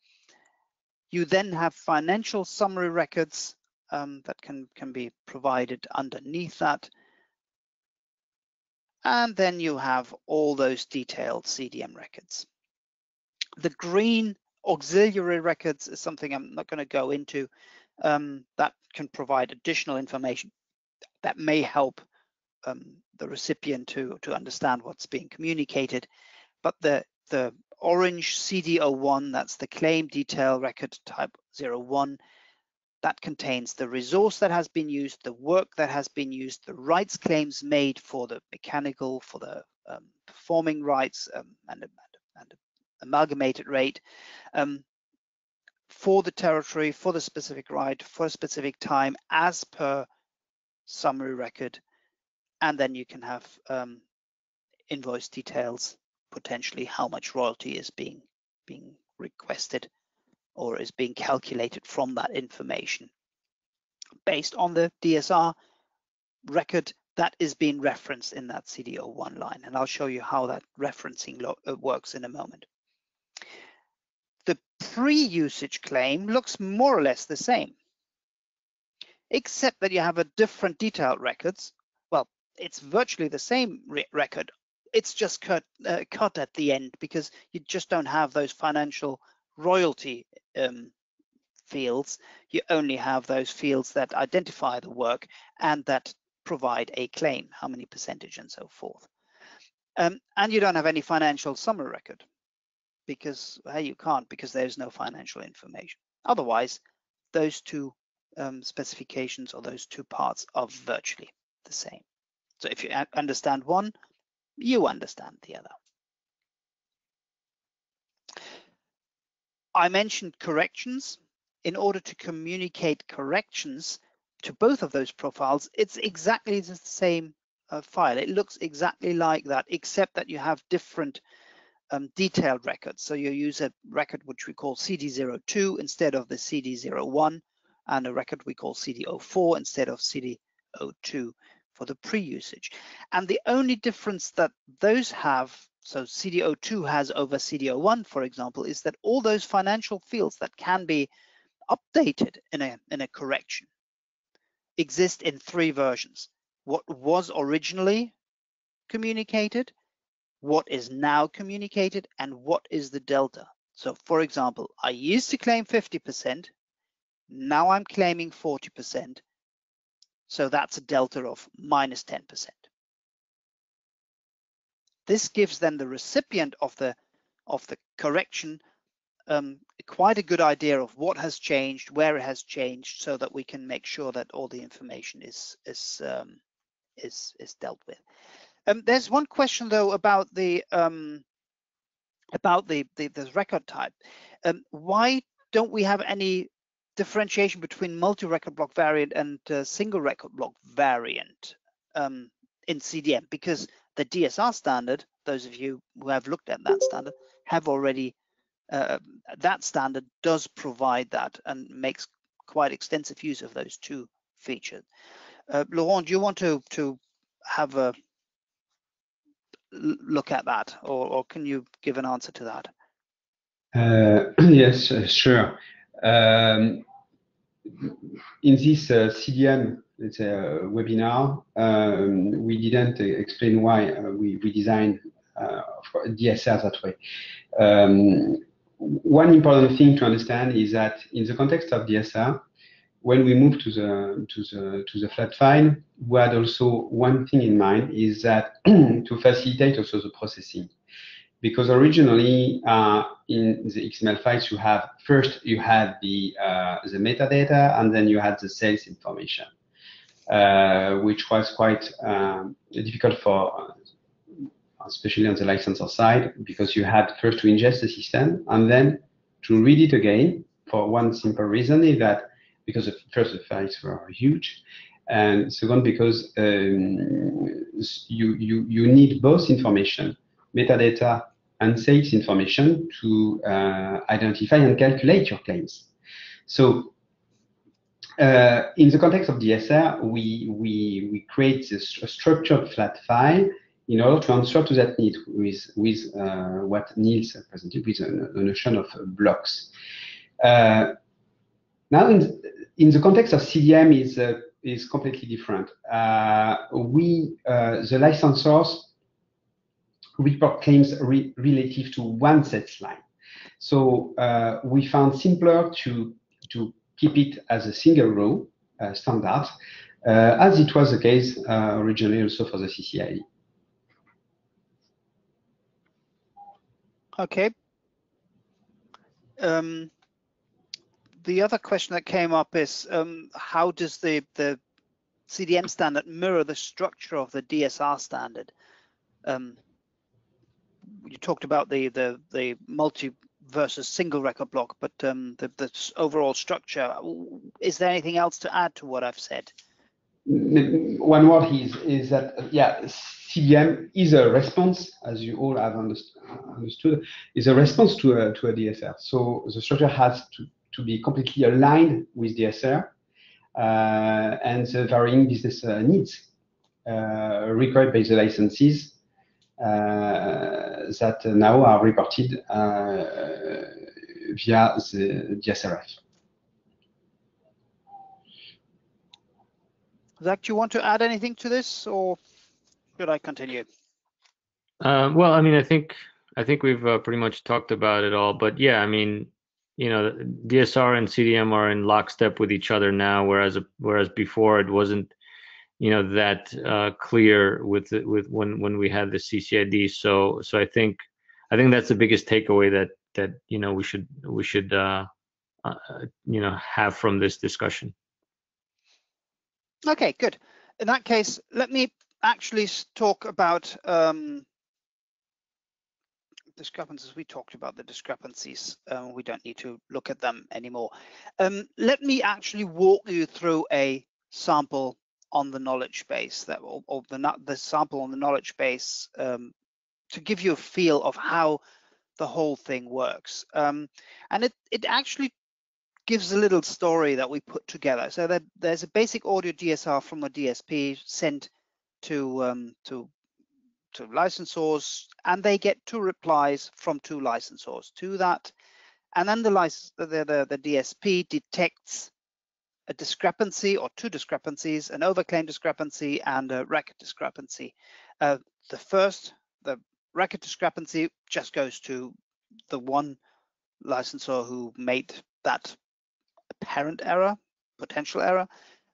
You then have financial summary records um, that can, can be provided underneath that. And then you have all those detailed CDM records. The green auxiliary records is something I'm not going to go into um, that can provide additional information that may help um, the recipient to, to understand what's being communicated. But the, the orange CD01, that's the claim detail record type 01, that contains the resource that has been used, the work that has been used, the rights claims made for the mechanical, for the um, performing rights, um, and, and, and amalgamated rate um, for the territory, for the specific right, for a specific time as per summary record. And then you can have um, invoice details, potentially how much royalty is being, being requested or is being calculated from that information. based on the DSR record that is being referenced in that CD01 line. And I'll show you how that referencing uh, works in a moment. The pre-usage claim looks more or less the same, except that you have a different detailed records. Well, it's virtually the same re record. It's just cut, uh, cut at the end because you just don't have those financial royalty um, fields. You only have those fields that identify the work and that provide a claim, how many percentage and so forth. Um, and you don't have any financial summary record because hey, you can't because there's no financial information. Otherwise, those two um, specifications or those two parts are virtually the same. So if you understand one, you understand the other. I mentioned corrections. In order to communicate corrections to both of those profiles, it's exactly the same uh, file. It looks exactly like that, except that you have different um, detailed records. So you use a record which we call CD02 instead of the CD01, and a record we call CD04 instead of CD02 for the pre-usage. And the only difference that those have, so CD02 has over CD01, for example, is that all those financial fields that can be updated in a, in a correction exist in three versions. What was originally communicated, what is now communicated, and what is the delta. So for example, I used to claim 50%, now I'm claiming 40%, so that's a delta of minus 10%. This gives then the recipient of the of the correction um, quite a good idea of what has changed, where it has changed, so that we can make sure that all the information is is um, is is dealt with. Um, there's one question though about the um, about the, the, the record type. Um, why don't we have any differentiation between multi-record block variant and uh, single record block variant um, in CDM? Because the DSR standard, those of you who have looked at that standard, have already uh, that standard does provide that and makes quite extensive use of those two features. Uh, Laurent, do you want to to have a look at that, or, or can you give an answer to that? Uh, *clears throat* yes, uh, sure. Um, in this uh, CDM uh, webinar, um, we didn't explain why uh, we, we designed DSR that way. Um, one important thing to understand is that in the context of DSR, when we move to the to the to the flat file, we had also one thing in mind is that *clears throat* to facilitate also the processing, because originally uh, in the XML files you have first you had the uh, the metadata and then you had the sales information, uh, which was quite um, difficult for especially on the licensor side, because you had first to ingest the system and then to read it again for one simple reason is that because first the files were huge, and second because um, you, you, you need both information, metadata and sales information to uh, identify and calculate your claims. So uh, in the context of DSR, we, we, we create a structured flat file in order to answer to that need with, with uh, what Niels presented with the notion of blocks. Uh, now, in, in the context of CDM is, uh, is completely different. Uh, we, uh, the licensors, report claims re relative to one set line. So uh, we found simpler to, to keep it as a single row standard, as it was the case originally also for the CCID. Okay. Um, the other question that came up is um, how does the, the CDM standard mirror the structure of the DSR standard? Um, you talked about the, the, the multi versus single record block, but um, the, the overall structure, is there anything else to add to what I've said? one word is is that yeah CDM is a response as you all have understood is a response to a to a DSR so the structure has to to be completely aligned with DSR uh, and the varying business uh, needs required by the licenses that now are reported via the DSRF. Zack, do you want to add anything to this, or should I continue? Uh, well, I mean, I think I think we've uh, pretty much talked about it all, but yeah, I mean, you know, DSR and CDM are in lockstep with each other now, whereas whereas before it wasn't, you know, that uh, clear with with when when we had the CCID. So so I think I think that's the biggest takeaway that that you know we should we should uh, uh, you know have from this discussion. Okay, good. In that case, let me actually talk about um, discrepancies. We talked about the discrepancies. Um, we don't need to look at them anymore. Um, let me actually walk you through a sample on the knowledge base that or, or the the sample on the knowledge base um, to give you a feel of how the whole thing works. Um, and it it actually gives a little story that we put together. So that there's a basic audio DSR from a DSP sent to um, to to licensors, and they get two replies from two licensors to that. And then the, license, the, the, the DSP detects a discrepancy or two discrepancies, an overclaim discrepancy and a record discrepancy. Uh, the first, the record discrepancy just goes to the one licensor who made that apparent error, potential error,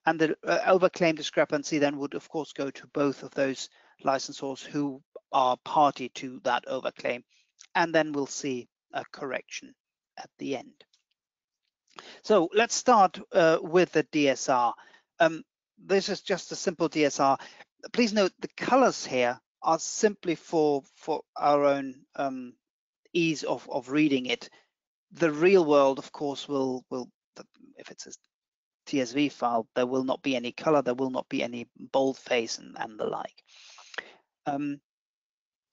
and the uh, overclaim discrepancy then would of course go to both of those licensors who are party to that overclaim, and then we'll see a correction at the end. So let's start uh, with the DSR. Um, this is just a simple DSR. Please note the colors here are simply for for our own um, ease of, of reading it. The real world, of course, will will if it's a TSV file, there will not be any color, there will not be any boldface and, and the like. Um,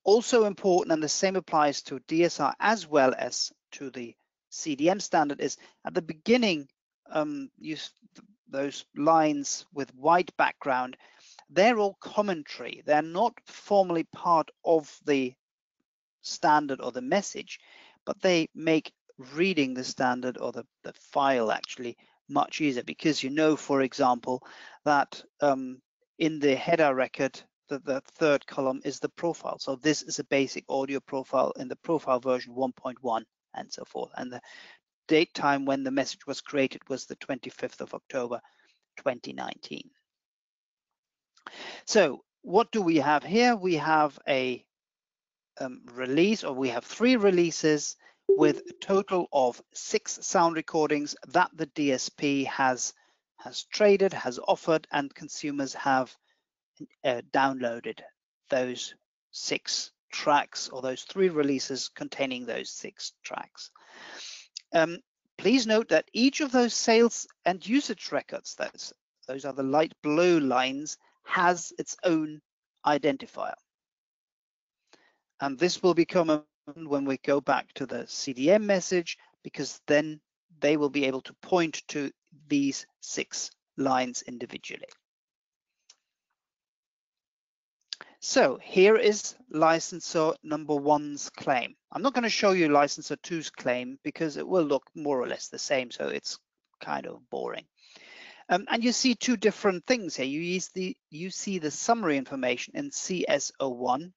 also important, and the same applies to DSR as well as to the CDM standard, is at the beginning, um, use those lines with white background, they're all commentary. They're not formally part of the standard or the message, but they make reading the standard or the, the file actually much easier because you know, for example, that um, in the header record, the, the third column is the profile. So this is a basic audio profile in the profile version 1.1 and so forth. And the date time when the message was created was the 25th of October 2019. So what do we have here? We have a um, release or we have three releases with a total of six sound recordings that the DSP has has traded, has offered, and consumers have uh, downloaded those six tracks or those three releases containing those six tracks. Um, please note that each of those sales and usage records, those, those are the light blue lines, has its own identifier. And this will become when we go back to the CDM message, because then they will be able to point to these six lines individually. So here is licensor number one's claim. I'm not going to show you licensor two's claim because it will look more or less the same, so it's kind of boring. Um, and you see two different things here. You the you see the summary information in CS01.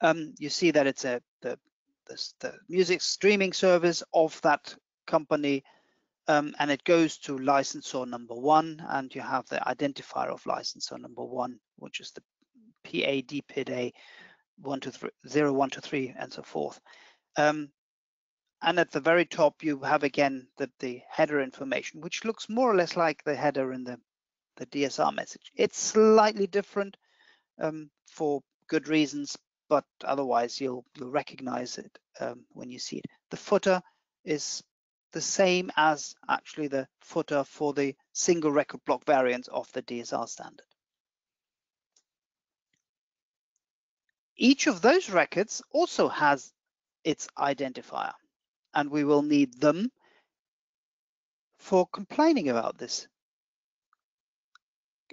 Um, you see that it's a the, the, the music streaming service of that company um, and it goes to licensor number one, and you have the identifier of licensor number one, which is the three, zero, one and so forth. Um, and at the very top, you have again the, the header information, which looks more or less like the header in the, the DSR message. It's slightly different um, for good reasons, but otherwise you'll, you'll recognize it um, when you see it. The footer is the same as actually the footer for the single record block variant of the DSR standard. Each of those records also has its identifier, and we will need them for complaining about this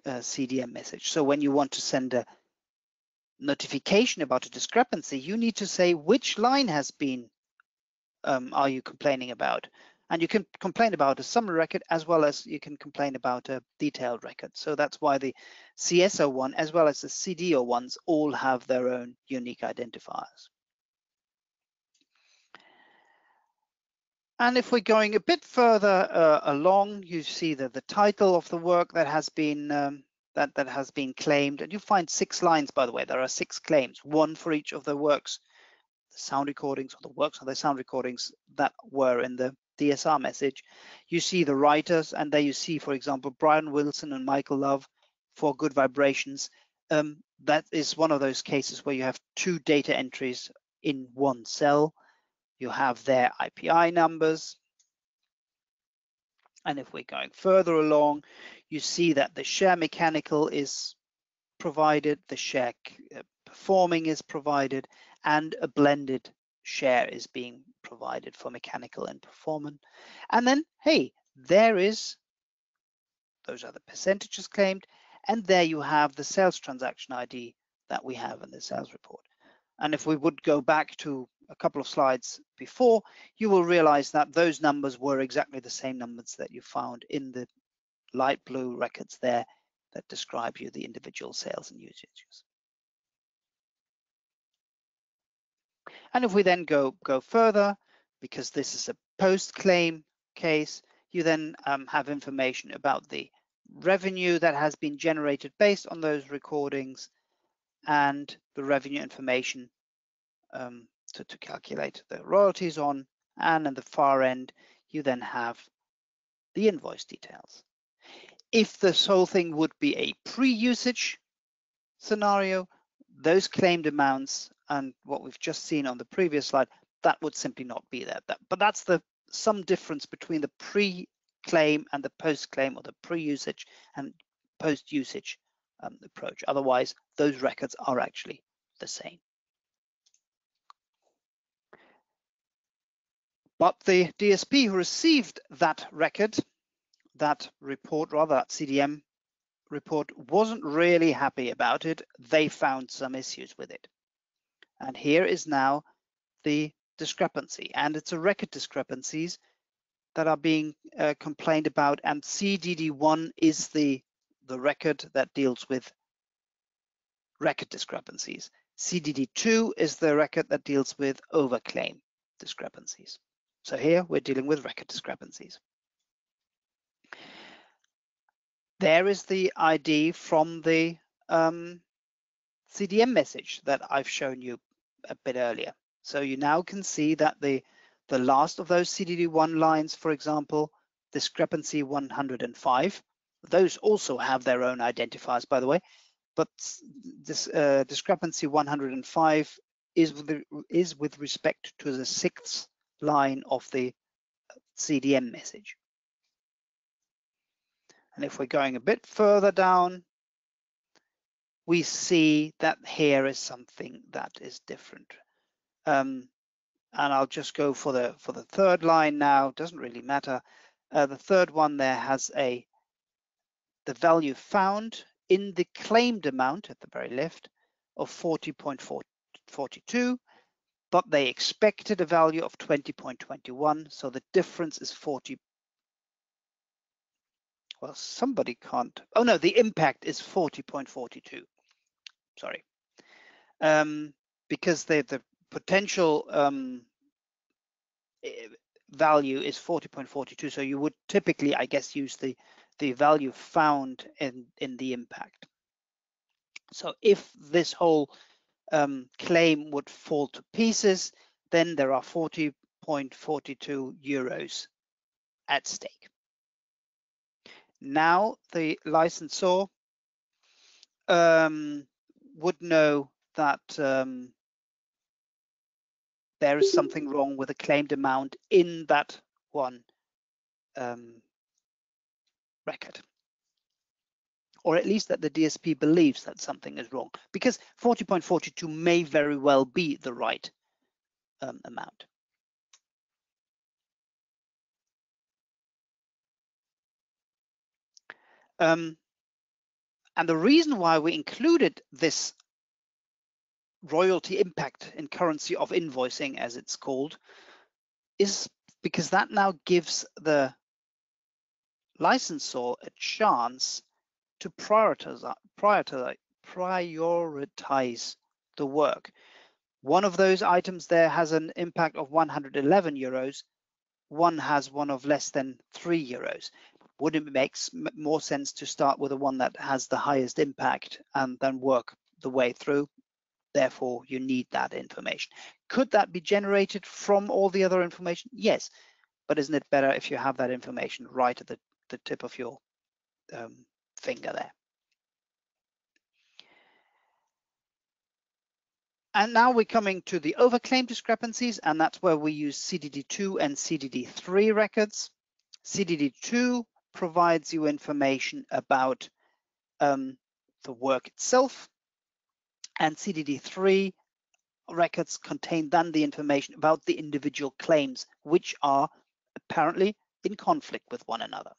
uh, CDM message. So when you want to send a notification about a discrepancy, you need to say which line has been um, are you complaining about? And you can complain about a summary record as well as you can complain about a detailed record. So that's why the CSO one as well as the CDO ones all have their own unique identifiers. And if we're going a bit further uh, along, you see that the title of the work that has been um, that that has been claimed, and you find six lines. By the way, there are six claims, one for each of the works, sound recordings or the works of the sound recordings that were in the DSR message. You see the writers, and there you see, for example, Brian Wilson and Michael Love for Good Vibrations. Um, that is one of those cases where you have two data entries in one cell you have their IPI numbers. And if we're going further along, you see that the share mechanical is provided, the share uh, performing is provided, and a blended share is being provided for mechanical and performance. And then, hey, there is, those are the percentages claimed, and there you have the sales transaction ID that we have in the sales report. And if we would go back to a couple of slides before, you will realize that those numbers were exactly the same numbers that you found in the light blue records there that describe you the individual sales and usages. And if we then go, go further, because this is a post-claim case, you then um, have information about the revenue that has been generated based on those recordings and the revenue information um, to, to calculate the royalties on. And at the far end, you then have the invoice details. If this whole thing would be a pre-usage scenario, those claimed amounts and what we've just seen on the previous slide, that would simply not be there. That, but that's the some difference between the pre-claim and the post-claim or the pre-usage and post-usage um, approach. Otherwise, those records are actually the same. But the DSP who received that record, that report, rather that CDM report, wasn't really happy about it. They found some issues with it. And here is now the discrepancy. And it's a record discrepancies that are being uh, complained about. And CDD1 is the, the record that deals with record discrepancies. CDD2 is the record that deals with overclaim discrepancies. So here we're dealing with record discrepancies. There is the ID from the um, CDM message that I've shown you a bit earlier. So you now can see that the, the last of those CDD1 lines, for example, discrepancy 105, those also have their own identifiers, by the way, but this uh, discrepancy 105 is with, the, is with respect to the sixth line of the CDM message. And if we're going a bit further down, we see that here is something that is different. Um, and I'll just go for the for the third line now. Doesn't really matter. Uh, the third one there has a the value found in the claimed amount at the very left of 40.42 but they expected a value of 20.21. So the difference is 40. Well, somebody can't. Oh no, the impact is 40.42. Sorry. Um, because the, the potential um, value is 40.42. So you would typically, I guess, use the, the value found in, in the impact. So if this whole um, claim would fall to pieces, then there are 40.42 euros at stake. Now the licensor um, would know that um, there is something *laughs* wrong with the claimed amount in that one um, record or at least that the DSP believes that something is wrong, because 40.42 may very well be the right um, amount. Um, and the reason why we included this royalty impact in currency of invoicing, as it's called, is because that now gives the licensor a chance to prioritize, prioritize, prioritize the work. One of those items there has an impact of 111 euros. One has one of less than three euros. Would it make more sense to start with the one that has the highest impact and then work the way through? Therefore, you need that information. Could that be generated from all the other information? Yes, but isn't it better if you have that information right at the, the tip of your um, finger there? And now we're coming to the overclaim discrepancies, and that's where we use CDD2 and CDD3 records. CDD2 provides you information about um, the work itself, and CDD3 records contain then the information about the individual claims, which are apparently in conflict with one another.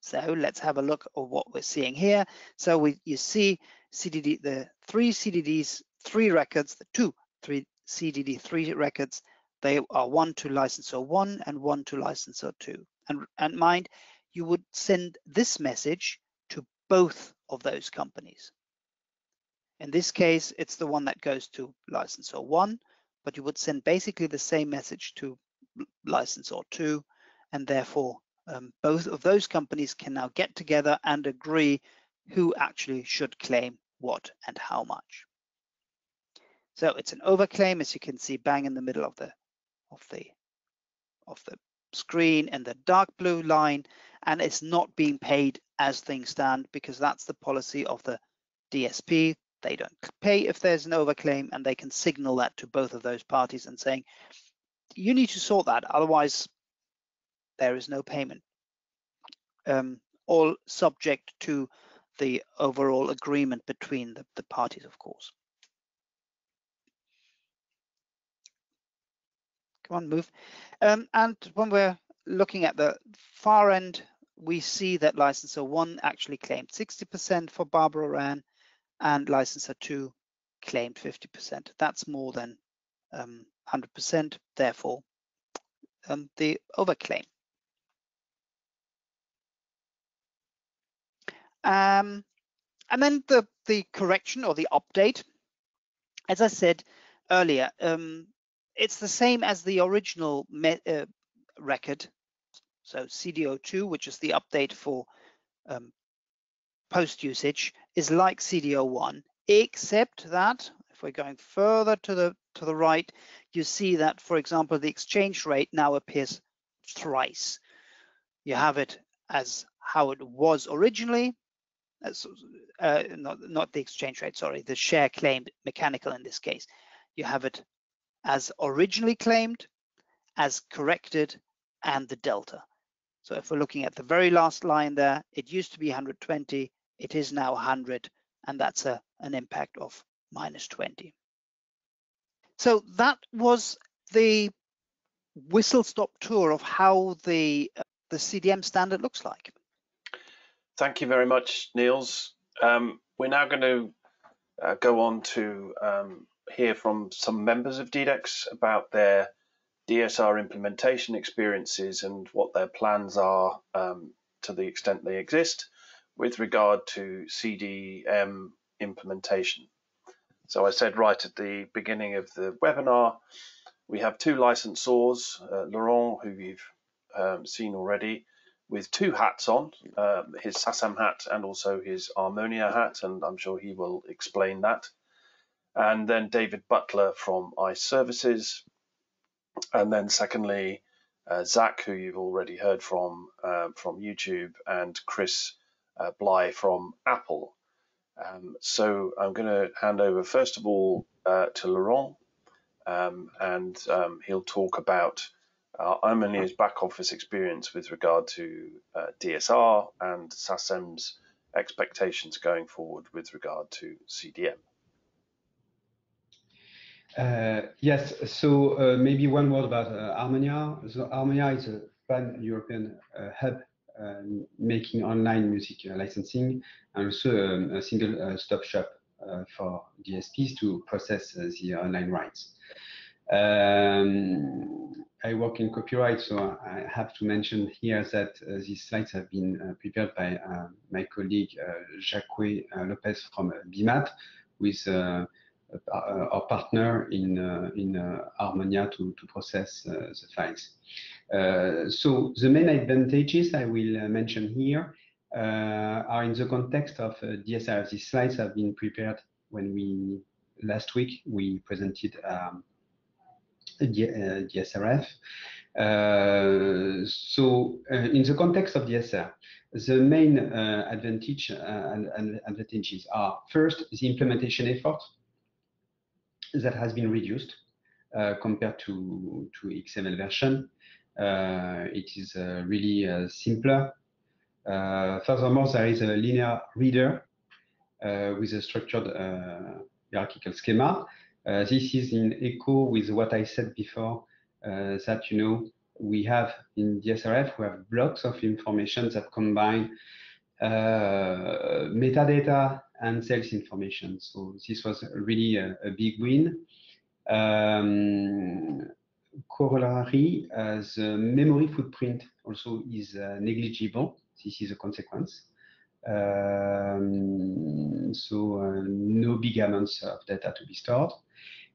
So let's have a look at what we're seeing here. So we, you see CDD, the three CDDs three records, the two three CDD3 records, they are one to licensor one and one to licensor two. And, and mind, you would send this message to both of those companies. In this case, it's the one that goes to licensor one, but you would send basically the same message to licensor two, and therefore um, both of those companies can now get together and agree who actually should claim what and how much. So it's an overclaim, as you can see, bang in the middle of the of the of the screen and the dark blue line, and it's not being paid as things stand because that's the policy of the DSP. They don't pay if there's an overclaim, and they can signal that to both of those parties and saying, you need to sort that, otherwise there is no payment. Um, all subject to the overall agreement between the, the parties, of course. Come on, move. Um, and when we're looking at the far end, we see that licensor one actually claimed 60% for Barbara Ann and licensor two claimed 50%. That's more than 100%, um, therefore um, the overclaim. Um, and then the, the correction or the update, as I said earlier, um, it's the same as the original uh, record. So CDO2, which is the update for um, post usage, is like CDO1, except that if we're going further to the to the right, you see that, for example, the exchange rate now appears thrice. You have it as how it was originally, uh, not, not the exchange rate, sorry, the share claimed mechanical in this case. You have it as originally claimed, as corrected, and the delta. So if we're looking at the very last line there, it used to be 120, it is now 100, and that's a, an impact of minus 20. So that was the whistle-stop tour of how the, uh, the CDM standard looks like. Thank you very much, Niels. Um, we're now going to uh, go on to um, hear from some members of DDEX about their DSR implementation experiences and what their plans are um, to the extent they exist with regard to CDM implementation. So I said right at the beginning of the webinar, we have two licensors, uh, Laurent, who you've um, seen already, with two hats on, uh, his SACEM hat and also his Armonia hat, and I'm sure he will explain that and then David Butler from ICE Services, and then secondly, uh, Zack, who you've already heard from uh, from YouTube, and Chris uh, Bly from Apple. Um, so I'm going to hand over first of all uh, to Laurent, um, and um, he'll talk about uh, Armonia's back office experience with regard to uh, DSR and SACEM's expectations going forward with regard to CDM. Uh, yes, so uh, maybe one word about uh, Armonia. So Armonia is a pan-European hub um, making online music licensing, and also um, a single stop shop for DSPs to process the online rights. Um, I work in copyright, so I have to mention here that uh, these slides have been uh, prepared by uh, my colleague Jacques Lopez from BMAT, with our partner in uh, in uh, Armonia to to process uh, the files. so the main advantages I will mention here are in the context of DSR. These slides have been prepared when we last week we presented um, DSRF. Uh, so uh, in the context of DSR, the main uh, advantage and, and advantages are first the implementation effort that has been reduced uh, compared to to XML version. Uh, it is uh, really simpler. furthermore, there is a linear reader with a structured hierarchical schema uh, this is in echo with what I said before, uh, that, you know, we have in DSRF, we have blocks of information that combine uh, metadata and sales information. So this was really a, a big win. Um, corollary, uh, the memory footprint also is uh, negligible. This is a consequence. Um, so uh, no big amounts of data to be stored.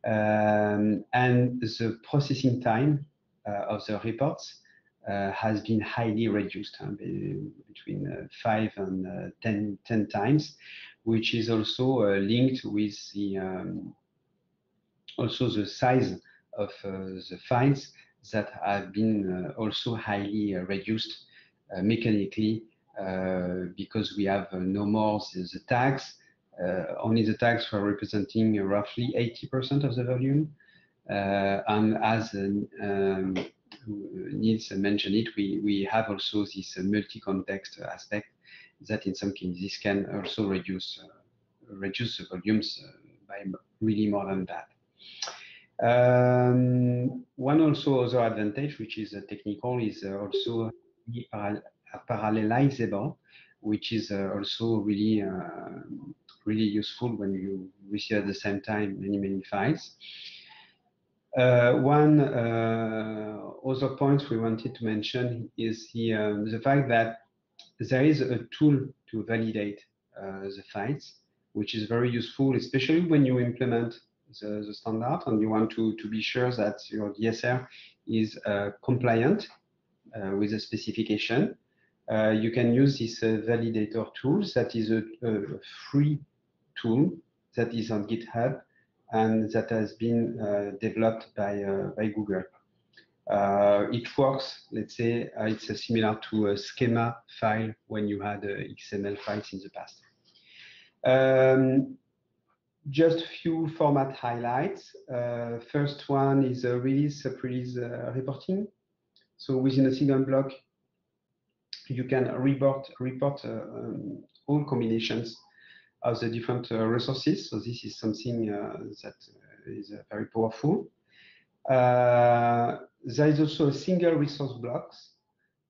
Um, and the processing time uh, of the reports uh, has been highly reduced between uh, 5 and uh, 10, 10, times, which is also uh, linked with the um, also the size of the files that have been also highly reduced mechanically because we have no more the, uh, only the tags were representing roughly 80% of the volume. Uh, and as um, Niels mentioned it, we, we have also this multi-context aspect that in some cases can also reduce uh, reduce the volumes by really more than that. Um, one also other advantage, which is uh, technical, is uh, also parallelizable, which is uh, also really really useful when you receive at the same time many, many files. Uh, one uh, other point we wanted to mention is the, um, the fact that there is a tool to validate uh, the files, which is very useful, especially when you implement the, the, standard and you want to, to be sure that your DSR is uh, compliant uh, with the specification. Uh, you can use this validator tool that is a, a free tool that is on GitHub and that has been uh, developed by, uh, by Google. Uh, it works, let's say, it's similar to a schema file when you had XML files in the past. Um, just a few format highlights. Uh, first one is a release, release uh, reporting. So within a single block, you can report, report uh, um, all combinations of the different uh, resources. So this is something uh, that uh, very powerful. There is also a single resource blocks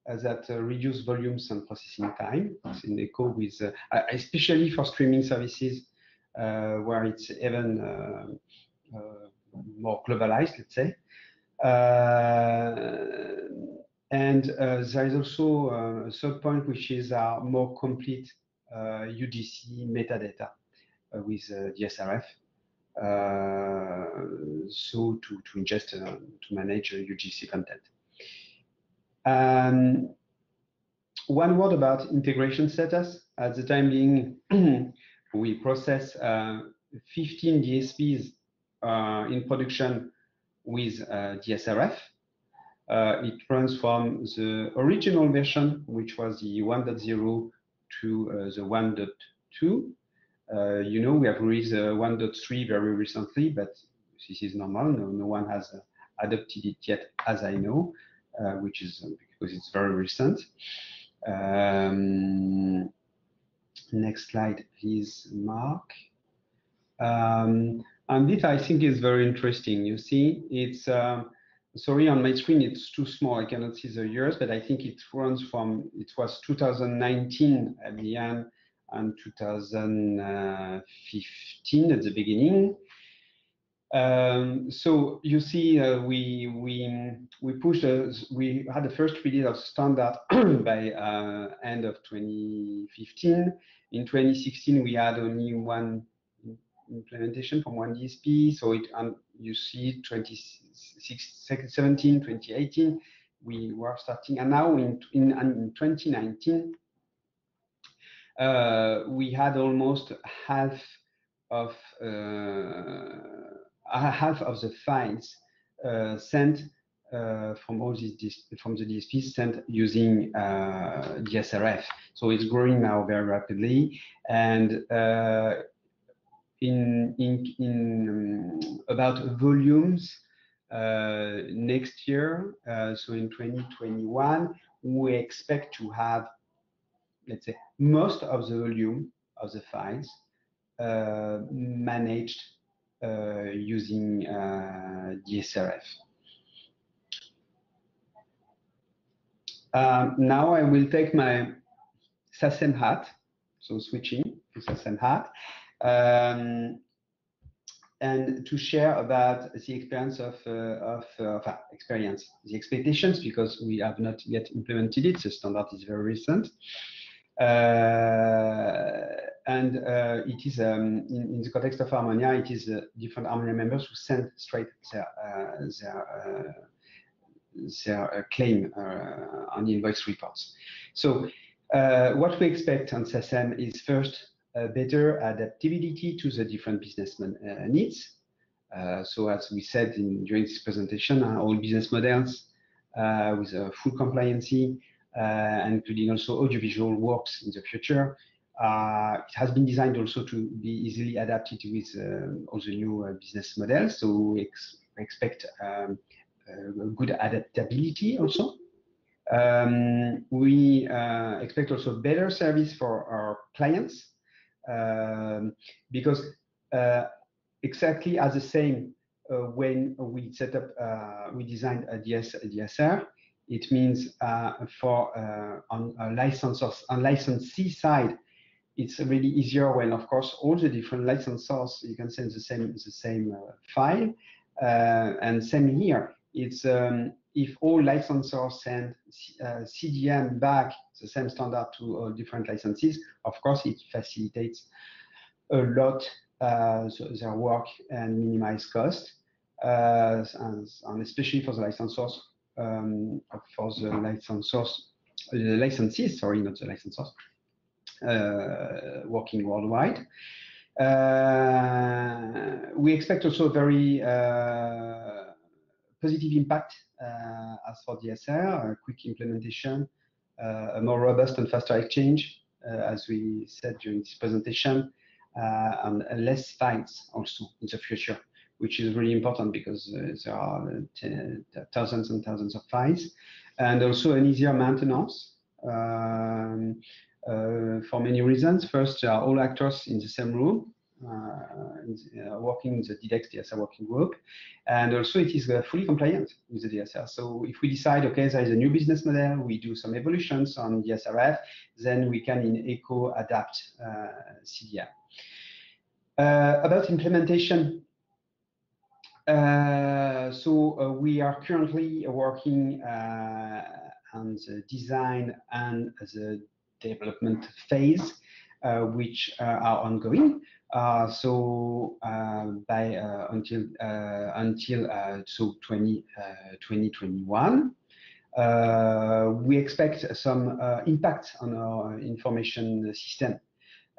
that reduce volumes and processing time. It's in echo with, especially for streaming services, where it's even more globalized, let's say. Uh, and uh, there is also uh, a third point, which is a more complete UGC metadata uh, with uh, DSRF. Uh, so to, to ingest, to manage UGC content. Um, one word about integration status. At the time being, *clears throat* we process uh, 15 DSPs uh, in production with uh, DSRF. it runs from the original version, which was the 1.0 to uh, the 1.2. Uh, you know, we have released uh, 1.3 very recently, but this is normal. No, no one has adopted it yet, as I know, which is because it's very recent. Um, next slide, please, Mark. Um, and this I think is very interesting. You see, it's uh, sorry, on my screen it's too small. I cannot see the years, but I think it runs from it was 2019 at the end and 2015 at the beginning. Um, so you see, uh, we we we pushed. Uh, we had the first release of standard *clears throat* by uh, end of 2015. In 2016, we had only one implementation from one DSP. So it um, you see 2017, 2018, we were starting, and now in in, in 2019, uh, we had almost half of uh, half of the files uh, sent uh, from all these from the DSPs sent using uh, DSRF. So it's growing now very rapidly, and uh, in in in um, about volumes uh, next year. Uh, so in 2021, we expect to have, let's say, most of the volume of the files managed uh, using uh, DSRF. Um, now I will take my SACEM hat, so switching to SACEM hat, um, and to share about the experience of, uh, of, uh, experience, the expectations, because we have not yet implemented it. The standard is very recent. Uh, and uh, it is um, in, in, the context of Armonia, it is uh, different Armonia members who send straight their their their claim on the invoice reports. So what we expect on SACEM is first better adaptability to the different business needs. Uh, so as we said in, during this presentation, uh, all business models uh, with full compliancy including also audiovisual works in the future. Uh, it has been designed also to be easily adapted with uh, all the new business models. So we ex expect um, good adaptability also. Um, we uh, expect also better service for our clients um, because uh, exactly as the same uh, when we set up, we designed a DS, a DSR, it means uh, for uh, on a licensor, on licensee side, it's really easier when, of course, all the different licensors you can send the same the same uh, file, and same here. It's um, if all licensors send uh, CDM back the same standard to all different licenses, of course, it facilitates a lot uh, their work and minimize cost, uh, and, and, especially for the licensors um, for the licensors, the licensees, sorry, not the licensors, uh, working worldwide. Uh, we expect also a very uh, positive impact uh, as for DSR, a quick implementation, uh, a more robust and faster exchange, uh, as we said during this presentation, and less fines also in the future which is really important because uh, there are uh, thousands and thousands of files, and also an easier maintenance um, uh, for many reasons. First, there are all actors in the same room, uh, uh, working in the DDEX DSR working group. And also it is uh, fully compliant with the DSR. So if we decide, okay, there is a new business model, we do some evolutions on DSRF, then we can in echo adapt CDM. about implementation, uh, so uh, we are currently working uh, on the design and the development phase, which are ongoing. so by until until so 20, 2021. Uh, we expect some uh, impact on our information system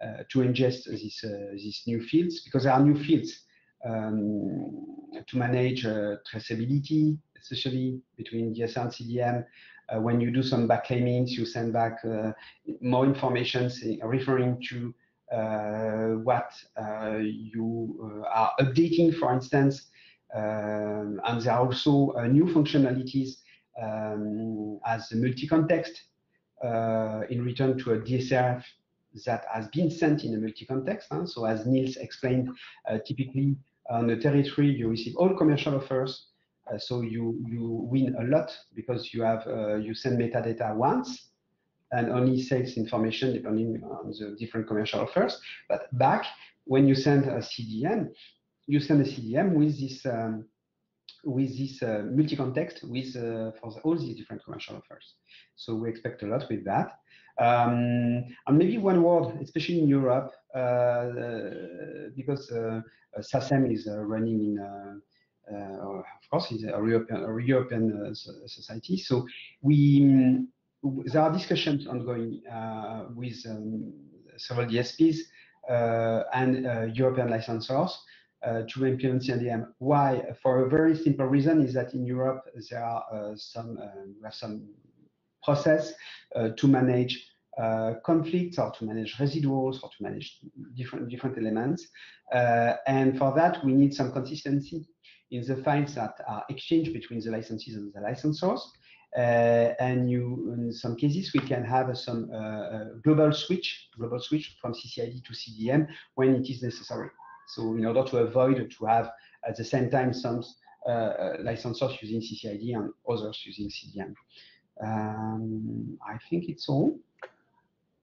uh, to ingest these, these new fields because there are new fields um, to manage uh, traceability, especially between DSR and CDM. Uh, when you do some backclaimings, you send back uh, more information say, referring to what you are updating, for instance. Um, and there are also new functionalities um, as multi-context uh, in return to a DSRF that has been sent in a multi-context. Huh? So as Niels explained, uh, typically on the territory, you receive all commercial offers Uh, so you you win a lot because you have uh, you send metadata once and only sales information depending on the different commercial offers. But back when you send a CDM, you send a CDM with this um, with this uh, multi-context with uh, for the, all these different commercial offers. So we expect a lot with that. Um, and maybe one word, especially in Europe, because uh, SACEM is uh, running in, of course, it's a European, a European society. So we there are discussions ongoing with um, several DSPs and European licensors uh, to implement CDM. Why? For a very simple reason is that in Europe there are uh, some uh, some process uh, to manage uh, conflicts or to manage residuals or to manage different different elements, uh, and for that we need some consistency in the files that are exchanged between the licensees and the licensors. and you, in some cases, we can have some global switch, global switch from CCID to CDM when it is necessary. So in order to avoid to have at the same time some uh, uh licensors using CCID and others using CDM. Um, I think it's all.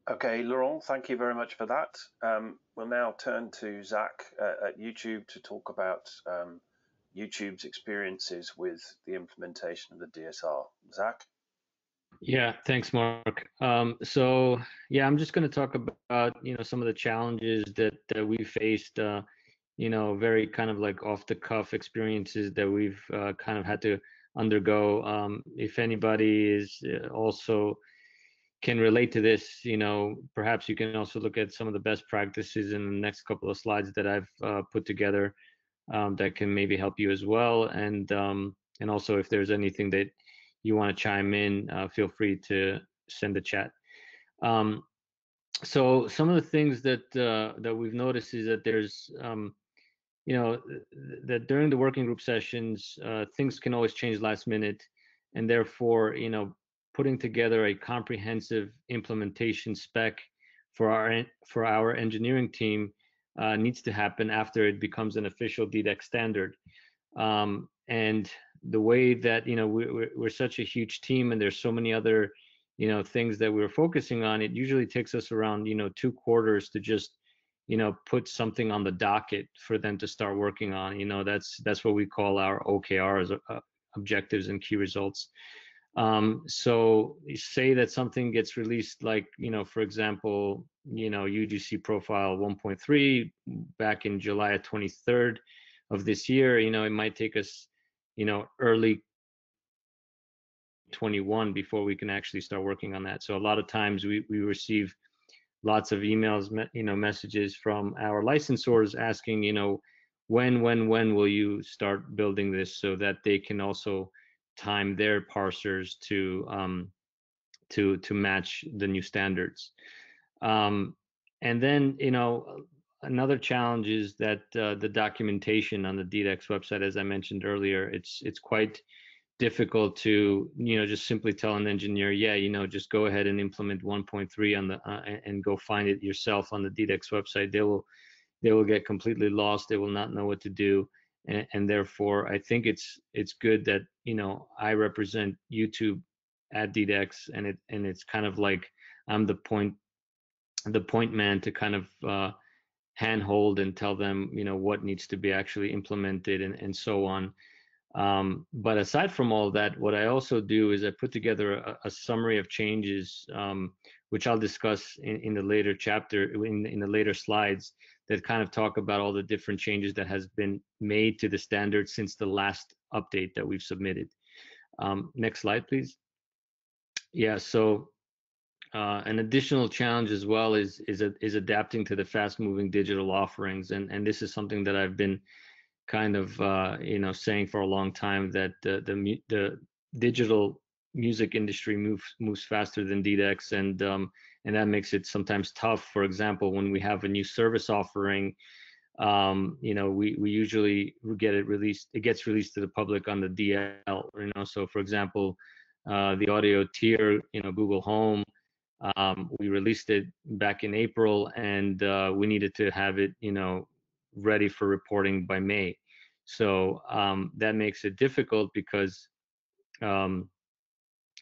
Okay, Laurent, thank you very much for that. Um, we'll now turn to Zack uh, at YouTube to talk about um, YouTube's experiences with the implementation of the DSR. Zack? Yeah, thanks, Mark. Um, so yeah, I'm just going to talk about you know some of the challenges that that we faced. Uh, you know, very kind of like off the cuff experiences that we've uh, kind of had to undergo. Um, if anybody is uh, also can relate to this, you know, perhaps you can also look at some of the best practices in the next couple of slides that I've uh, put together um, that can maybe help you as well. And um, and also if there's anything that you want to chime in, uh, feel free to send a chat. Um, so some of the things that uh, that we've noticed is that there's um, you know that during the working group sessions uh, things can always change last minute and therefore you know putting together a comprehensive implementation spec for our for our engineering team uh, needs to happen after it becomes an official DDEX standard. Um, and the way that you know we're, we're such a huge team and there's so many other you know things that we're focusing on it usually takes us around you know two quarters to just you know put something on the docket for them to start working on. You know that's that's what we call our okrs uh, objectives and key results um, so say that something gets released like you know for example you know ugc profile 1.3 back in july 23rd of this year you know it might take us you know early 21 before we can actually start working on that. So a lot of times we, we receive lots of emails, you know, messages from our licensors asking, you know, when, when, when will you start building this so that they can also time their parsers to um, to to match the new standards. Um, and then, you know, another challenge is that uh, the documentation on the DDEX website, as I mentioned earlier, it's it's quite difficult to you know just simply tell an engineer yeah you know just go ahead and implement 1.3 on the uh, and go find it yourself on the DDEX website. They will they will get completely lost. They will not know what to do and, and therefore I think it's it's good that you know I represent YouTube at DDEX and it and it's kind of like I'm the point the point man to kind of uh, handhold and tell them you know what needs to be actually implemented and and so on. Um, but aside from all that, what I also do is I put together a, a summary of changes, um, which I'll discuss in, in, the later chapter, in, in the later slides, that kind of talk about all the different changes that has been made to the standard since the last update that we've submitted. Um, next slide, please. Yeah, so uh, an additional challenge as well is is is adapting to the fast-moving digital offerings, and and this is something that I've been kind of uh, you know saying for a long time that the the, the digital music industry moves moves faster than DDEX, and um, and that makes it sometimes tough. For example, when we have a new service offering, um, you know, we we usually get it released. It gets released to the public on the DL. You know, so for example, uh, the audio tier, you know, Google Home. Um, we released it back in April, and uh, we needed to have it, you know, ready for reporting by May. So um, that makes it difficult because, um,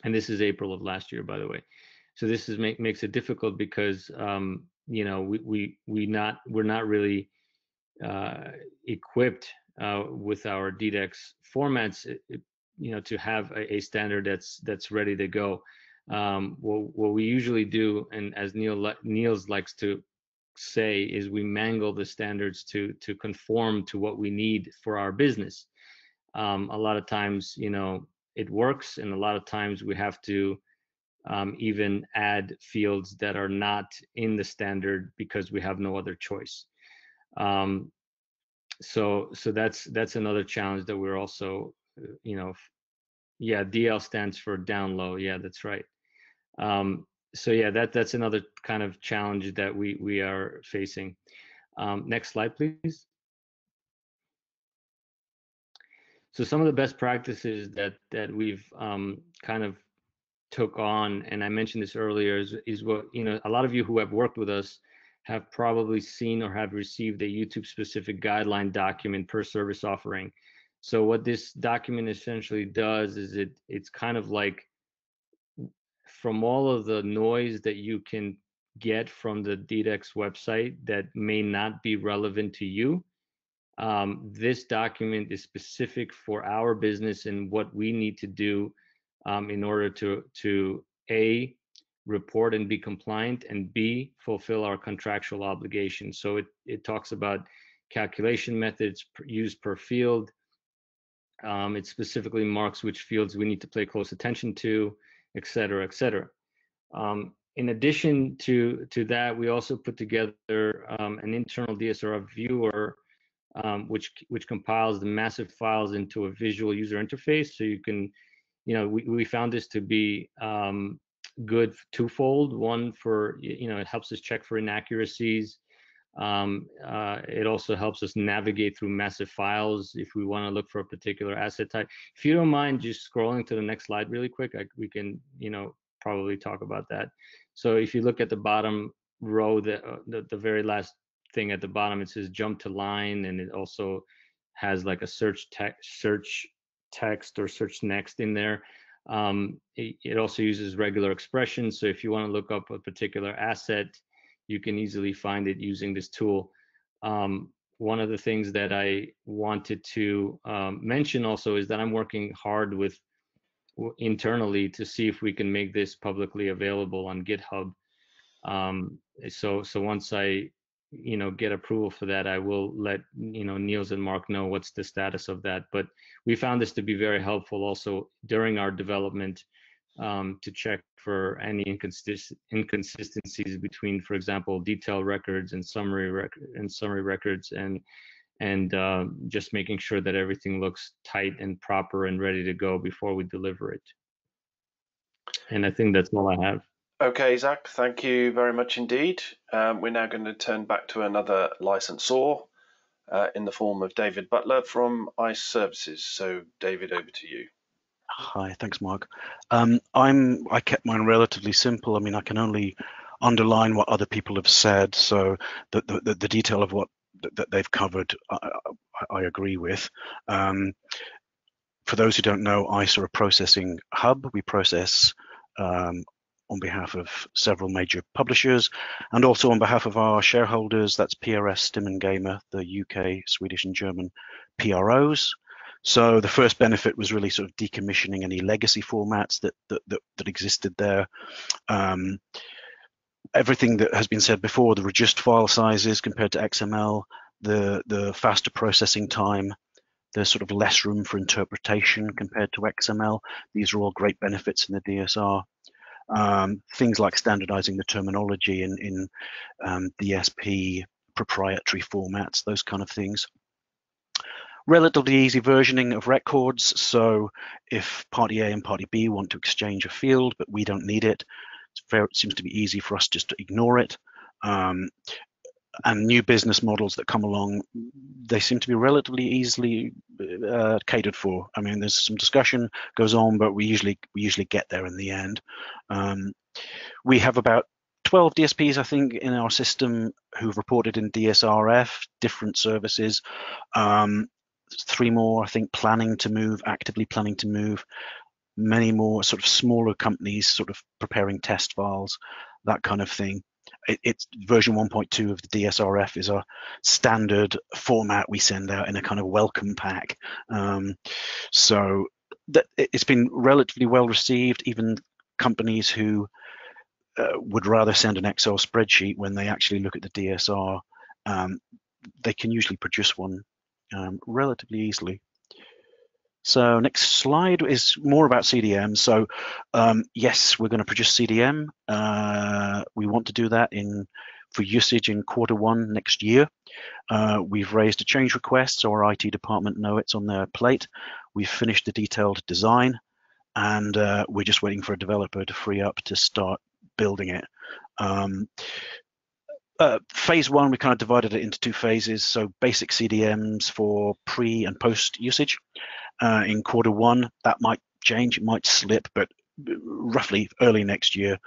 and this is April of last year, by the way. So this is make, makes it difficult because um, you know we we we not we're not really uh, equipped uh, with our DDEX formats, you know, to have a, a, standard that's that's ready to go. Um, what, what we usually do, and as Neil Niels likes to say, is we mangle the standards to to conform to what we need for our business. Um, a lot of times, you know, it works, and a lot of times we have to um, even add fields that are not in the standard because we have no other choice. Um, so so that's that's another challenge that we're also, uh, you know, yeah, DL stands for down low. Yeah, that's right. Um, so yeah, that that's another kind of challenge that we we are facing. Um, next slide, please. So some of the best practices that that we've um, kind of took on, and I mentioned this earlier, is, is what, you know, a lot of you who have worked with us have probably seen or have received a YouTube specific guideline document per service offering. So what this document essentially does is it it's kind of like from all of the noise that you can get from the DDEX website that may not be relevant to you. Um, this document is specific for our business and what we need to do um, in order to to a report and be compliant and b fulfill our contractual obligations. So it it talks about calculation methods used per field. Um, it specifically marks which fields we need to pay close attention to et cetera et cetera. Um, in addition to to that we also put together um, an internal dsr viewer um, which which compiles the massive files into a visual user interface so you can you know, we, we found this to be um, good twofold. One for, you know, it helps us check for inaccuracies. Um, uh, it also helps us navigate through massive files if we want to look for a particular asset type. If you don't mind just scrolling to the next slide really quick, I, we can, you know, probably talk about that. So if you look at the bottom row, the, uh, the, the very last thing at the bottom, it says jump to line, and it also has like a search text search text or search next in there. Um, it, it, also uses regular expressions. So if you want to look up a particular asset, you can easily find it using this tool. Um, one of the things that I wanted to um, mention also is that I'm working hard with internally to see if we can make this publicly available on GitHub. Um, so so once I you know get approval for that i will let you know niels and mark know what's the status of that. But we found this to be very helpful also during our development um, to check for any inconsist- inconsistencies between for example detail records and summary record and summary records and and uh, just making sure that everything looks tight and proper and ready to go before we deliver it. And i think that's all i have Okay, Zack, thank you very much indeed. Um, we're now going to turn back to another licensor uh, in the form of David Butler from ICE Services. So, David, over to you. Hi, thanks, Mark. Um, I'm I kept mine relatively simple. I mean, I can only underline what other people have said. So the the, the detail of what that they've covered, I, I, I agree with. Um, for those who don't know, ICE are a processing hub. We process um, on behalf of several major publishers and also on behalf of our shareholders, that's PRS, Stim and GEMA, the UK, Swedish and German PROs. So the first benefit was really sort of decommissioning any legacy formats that that, that, that existed there. Um, everything that has been said before, the reduced file sizes compared to XML, the, the faster processing time, there's sort of less room for interpretation compared to XML. These are all great benefits in the DSR um, things like standardizing the terminology in, in um, DSP proprietary formats, those kind of things. Relatively easy versioning of records. So if party A and party B want to exchange a field, but we don't need it, it seems to be easy for us just to ignore it. Um, and new business models that come along, they seem to be relatively easily uh, catered for. I mean, there's some discussion goes on, but we usually we usually get there in the end. Um, we have about 12 DSPs, I think, in our system who've reported in DSRF, different services. Um, three more, I think, planning to move, actively planning to move. Many more sort of smaller companies sort of preparing test files, that kind of thing. It, it's version 1.2 of the DSRF is a standard format we send out in a kind of welcome pack. Um, so that it's been relatively well received. Even companies who uh, would rather send an Excel spreadsheet when they actually look at the DSR, um, they can usually produce one um, relatively easily. So next slide is more about CDM. So um, yes, we're going to produce CDM. Uh, we want to do that in for usage in quarter one next year. Uh, we've raised a change request, so our IT department know it's on their plate. We've finished the detailed design, and uh, we're just waiting for a developer to free up to start building it. Um, uh, phase one, we kind of divided it into two phases. So basic CDMs for pre and post usage. Uh, in quarter one, that might change, it might slip, but roughly early next year.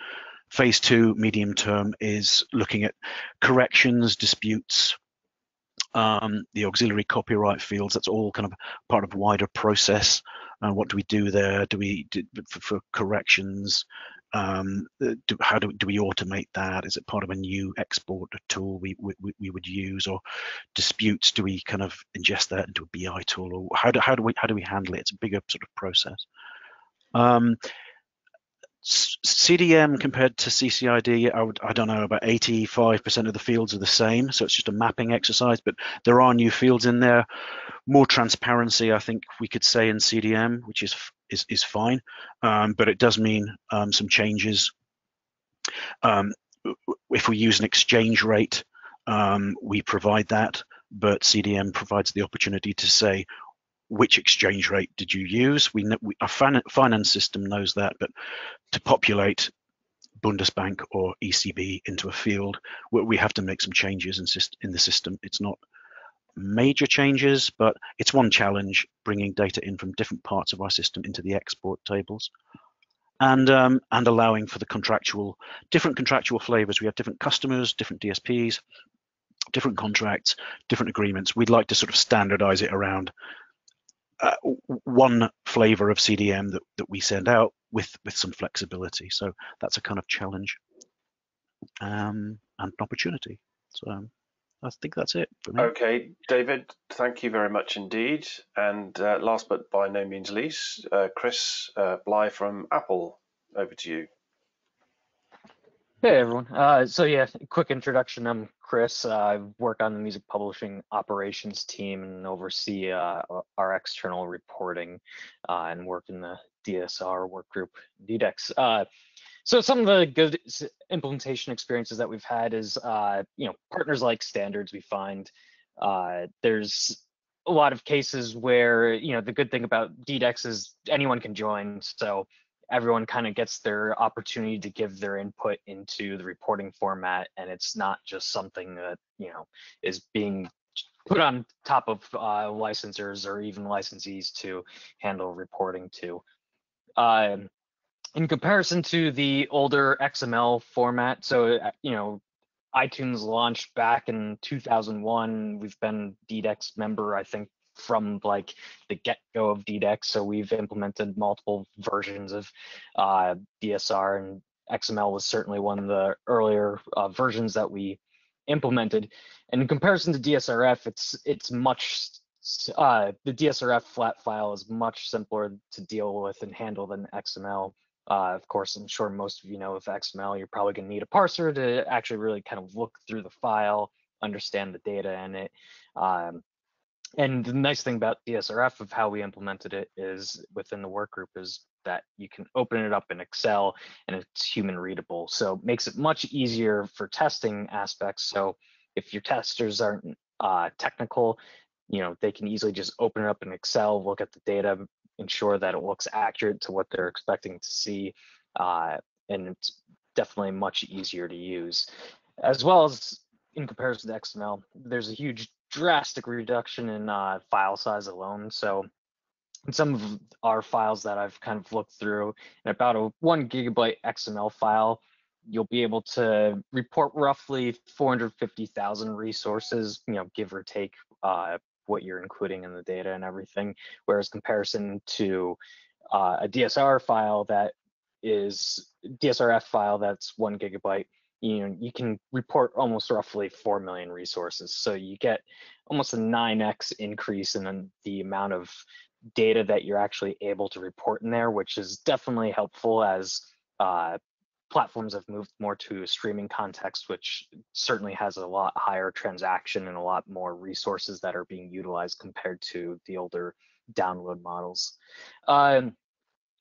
Phase two, medium term, is looking at corrections, disputes, um, the auxiliary copyright fields. That's all kind of part of wider process. Uh, what do we do there? Do we do, for, for corrections? Um, uh, do, how do, do we automate that? Is it part of a new export tool we, we, we would use, or disputes? Do we kind of ingest that into a BI tool, or how do how do we how do we handle it? It's a bigger sort of process. Um, CDM compared to CCID, I, would, I don't know, about 85% of the fields are the same. So it's just a mapping exercise, but there are new fields in there. More transparency, I think we could say in CDM, which is is, is fine, um, but it does mean um, some changes. Um, if we use an exchange rate, um, we provide that, but CDM provides the opportunity to say, which exchange rate did you use? We, we our fin finance system knows that, but to populate Bundesbank or ECB into a field, we have to make some changes in, in the system. It's not major changes, but it's one challenge bringing data in from different parts of our system into the export tables. And, um, and allowing for the contractual, different contractual flavors. We have different customers, different DSPs, different contracts, different agreements. We'd like to sort of standardize it around uh, one flavor of CDM that, that we send out with with some flexibility. So that's a kind of challenge um, and an opportunity. So I think that's it Okay, David, thank you very much indeed. And uh, last but by no means least, uh, Chris uh, Bly from Apple, over to you. Hey everyone. Uh, so yeah, quick introduction. I'm Chris. Uh, I work on the music publishing operations team and oversee uh, our external reporting uh, and work in the DSR work group, DDEX. Uh, so some of the good implementation experiences that we've had is, uh, you know, partners like standards. We find there's a lot of cases where, you know, the good thing about DDEX is anyone can join. So everyone kind of gets their opportunity to give their input into the reporting format and it's not just something that you know is being put on top of uh, licensors or even licensees to handle reporting to. Uh, in comparison to the older XML format, so uh, you know, iTunes launched back in 2001. We've been DDEX member, I think, from like the get-go of DDEX. So we've implemented multiple versions of uh, DSR and XML was certainly one of the earlier uh, versions that we implemented. And in comparison to DSRF, it's it's much uh, the DSRF flat file is much simpler to deal with and handle than XML. Uh, of course, I'm sure most of you know with XML, you're probably going to need a parser to actually really kind of look through the file, understand the data in it. Um, and the nice thing about DSRF of how we implemented it is within the work group is that you can open it up in Excel and it's human readable. So it makes it much easier for testing aspects. So if your testers aren't uh, technical, you know, they can easily just open it up in Excel, look at the data, ensure that it looks accurate to what they're expecting to see. Uh, and it's definitely much easier to use. As well as in comparison to XML, there's a huge drastic reduction in uh, file size alone. So some of our files that I've kind of looked through, in about a one gigabyte XML file, you'll be able to report roughly 450,000 resources, you know, give or take uh, what you're including in the data and everything. Whereas comparison to uh, a DSR file that is DSRF file that's one gigabyte, you know, you can report almost roughly 4 million resources. So you get almost a 9x increase in the amount of data that you're actually able to report in there, which is definitely helpful as uh, platforms have moved more to a streaming context, which certainly has a lot higher transaction and a lot more resources that are being utilized compared to the older download models. Um,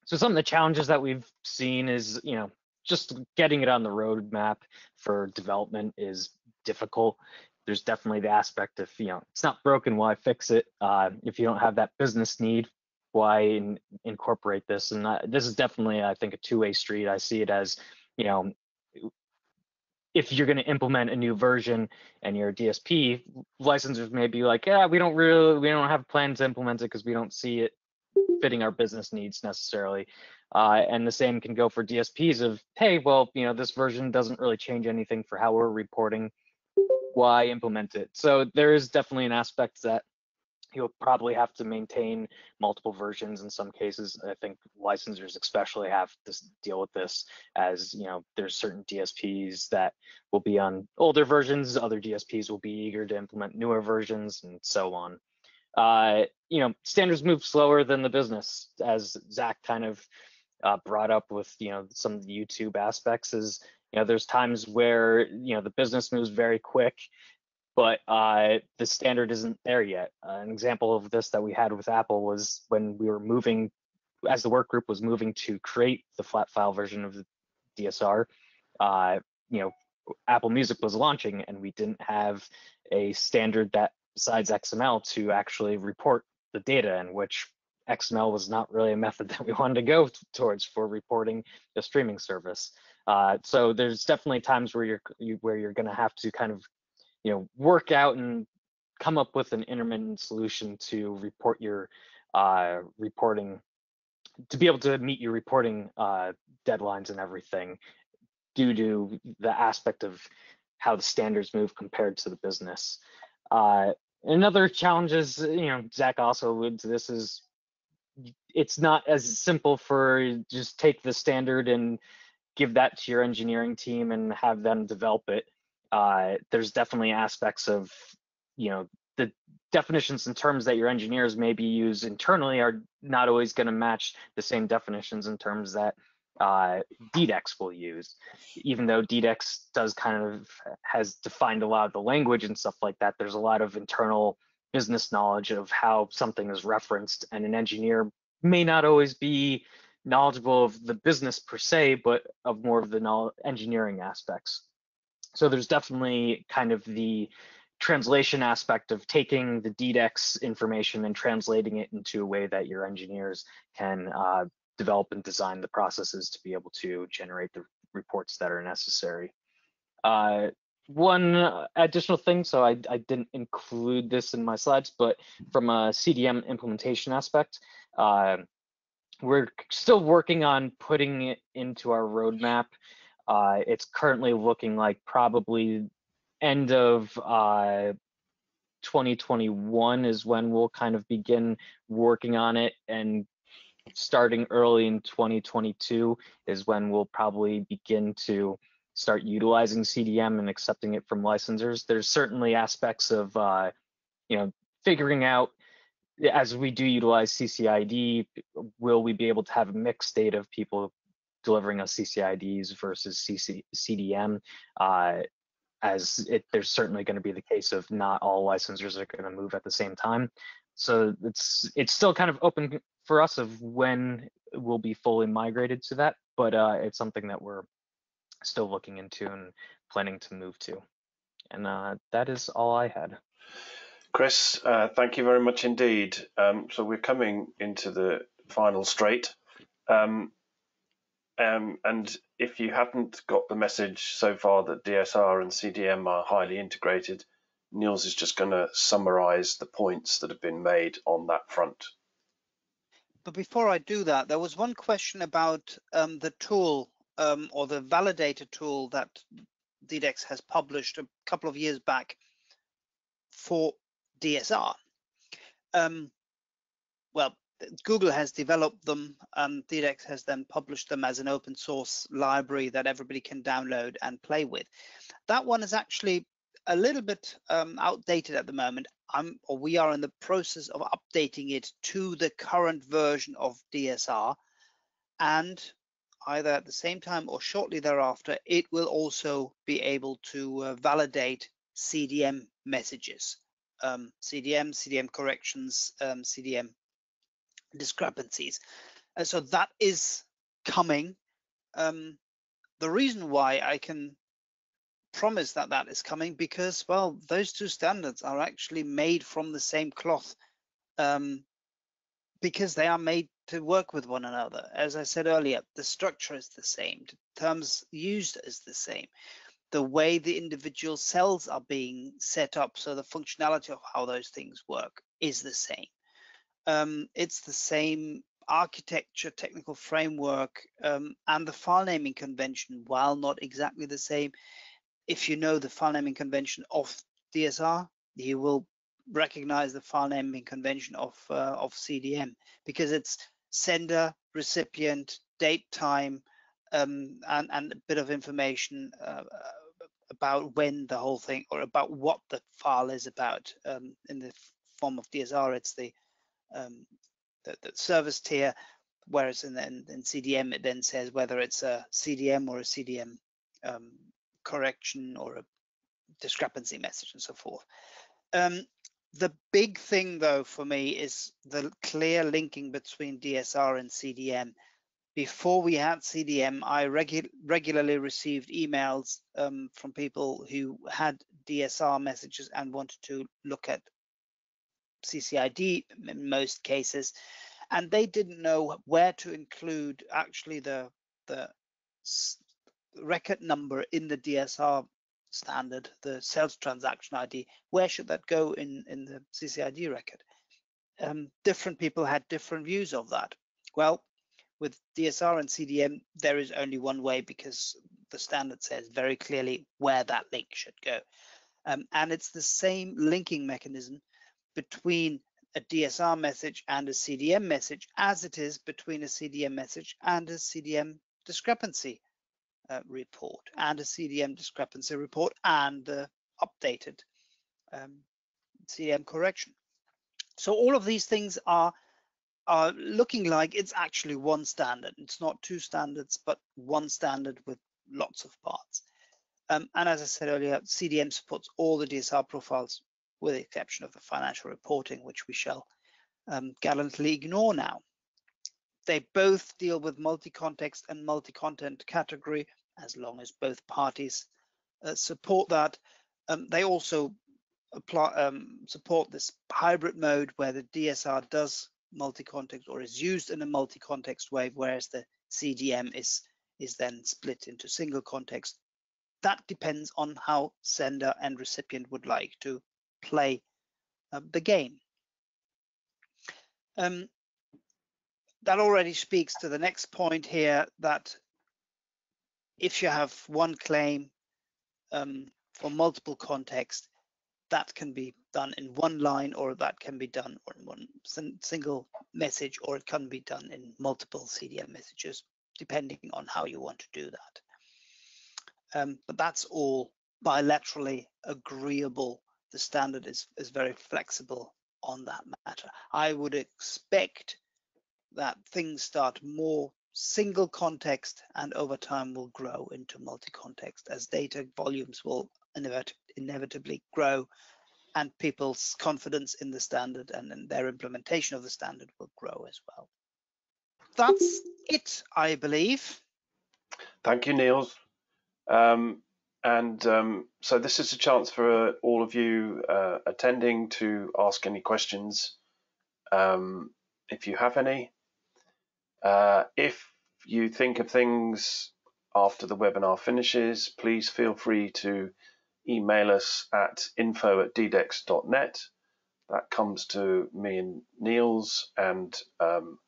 so some of the challenges that we've seen is, you know, just getting it on the roadmap for development is difficult. There's definitely the aspect of, you know, it's not broken, why fix it? Uh, if you don't have that business need, why in, incorporate this? And uh, this is definitely, I think, a two-way street. I see it as, you know, if you're going to implement a new version and you're a DSP, licensors may be like, yeah, we don't really, we don't have plans to implement it because we don't see it fitting our business needs necessarily. Uh, and the same can go for DSPs of, hey, well, you know, this version doesn't really change anything for how we're reporting. Why implement it? So there is definitely an aspect that you'll probably have to maintain multiple versions in some cases. I think licensors especially have to deal with this as, you know, there's certain DSPs that will be on older versions, other DSPs will be eager to implement newer versions and so on. Uh, you know, standards move slower than the business, as Zack kind of uh, brought up with, you know, some of the YouTube aspects is, you know, there's times where, you know, the business moves very quick, but uh, the standard isn't there yet. Uh, an example of this that we had with Apple was when we were moving, as the work group was moving to create the flat file version of the DSR, uh, you know, Apple Music was launching and we didn't have a standard that besides XML to actually report the data in which XML was not really a method *laughs* that we wanted to go towards for reporting a streaming service. Uh, so there's definitely times where you're you, where you're going to have to kind of you know work out and come up with an intermittent solution to report your uh, reporting to be able to meet your reporting uh, deadlines and everything due to the aspect of how the standards move compared to the business. Uh, another challenge is, you know, Zack also alluded to this is it's not as simple for just take the standard and give that to your engineering team and have them develop it. Uh, there's definitely aspects of, you know, the definitions and terms that your engineers maybe use internally are not always going to match the same definitions and terms that uh, DDEX will use. Even though DDEX does kind of has defined a lot of the language and stuff like that, there's a lot of internal business knowledge of how something is referenced, and an engineer may not always be knowledgeable of the business per se, but of more of the engineering aspects. So there's definitely kind of the translation aspect of taking the DDEX information and translating it into a way that your engineers can uh, develop and design the processes to be able to generate the reports that are necessary. Uh, one additional thing, so I, I, didn't include this in my slides, but from a CDM implementation aspect, uh, we're still working on putting it into our roadmap. Uh, it's currently looking like probably end of uh, 2021 is when we'll kind of begin working on it and starting early in 2022 is when we'll probably begin to start utilizing CDM and accepting it from licensors. There's certainly aspects of, uh, you know, figuring out as we do utilize CCID, will we be able to have a mixed state of people delivering us CCIDs versus CC, CDM? Uh, as it, there's certainly going to be the case of not all licensors are going to move at the same time. So it's it's still kind of open for us of when we'll be fully migrated to that, but uh, it's something that we're still looking into and planning to move to. And uh, that is all I had. Chris, uh, thank you very much indeed. Um, so we're coming into the final straight. Um, um, and if you hadn't got the message so far that DSR and CDM are highly integrated, Niels is just going to summarize the points that have been made on that front. But before I do that, there was one question about um, the tool um, or the validator tool that DDEX has published a couple of years back for DSR. Um, well, Google has developed them and DDEX has then published them as an open source library that everybody can download and play with. That one is actually a little bit um, outdated at the moment. I'm, or we are in the process of updating it to the current version of DSR. And either at the same time or shortly thereafter, it will also be able to uh, validate CDM messages, um, CDM, CDM corrections, um, CDM discrepancies. And so that is coming. Um, the reason why I can promise that that is coming because, well, those two standards are actually made from the same cloth um, because they are made to work with one another. As I said earlier, the structure is the same, the terms used is the same. The way the individual cells are being set up, so the functionality of how those things work is the same. Um, it's the same architecture, technical framework, um, and the file naming convention, while not exactly the same, if you know the file naming convention of DSR, you will recognize the file naming convention of uh, of CDM because it's sender, recipient, date, time, um, and and a bit of information uh, about when the whole thing or about what the file is about. Um, in the form of DSR, it's the um, the, the, service tier, whereas in, in, in, CDM it then says whether it's a CDM or a CDM um, correction or a discrepancy message and so forth. Um, the big thing though for me is the clear linking between DSR and CDM. Before we had CDM, I regu regularly received emails um, from people who had DSR messages and wanted to look at CCID in most cases, and they didn't know where to include actually the the record number in the DSR standard, the sales transaction ID, where should that go in, in the CCID record? Um, different people had different views of that. Well, with DSR and CDM, there is only one way because the standard says very clearly where that link should go. Um, and it's the same linking mechanism between a DSR message and a CDM message as it is between a CDM message and a CDM discrepancy uh, report and a CDM discrepancy report and the updated um, CDM correction. So all of these things are are looking like it's actually one standard. It's not two standards, but one standard with lots of parts. Um, and as I said earlier, CDM supports all the DSR profiles with the exception of the financial reporting, which we shall um, gallantly ignore now. They both deal with multi-context and multi-content category, as long as both parties uh, support that. Um, they also apply, um, support this hybrid mode where the DSR does multi-context or is used in a multi-context way, whereas the CDM is, is then split into single context. That depends on how sender and recipient would like to play uh, the game. Um, that already speaks to the next point here that if you have one claim um, for multiple context, that can be done in one line or that can be done in one single message or it can be done in multiple CDM messages, depending on how you want to do that. Um, but that's all bilaterally agreeable. The standard is, is very flexible on that matter. I would expect that things start more single context and over time will grow into multi-context as data volumes will inevit inevitably grow and people's confidence in the standard and, in their implementation of the standard will grow as well. That's it, I believe. Thank you, Niels. Um, and um, so this is a chance for all of you uh, attending to ask any questions um, if you have any. Uh, if you think of things after the webinar finishes, please feel free to email us at info at ddex.net. That comes to me and Niels, and um,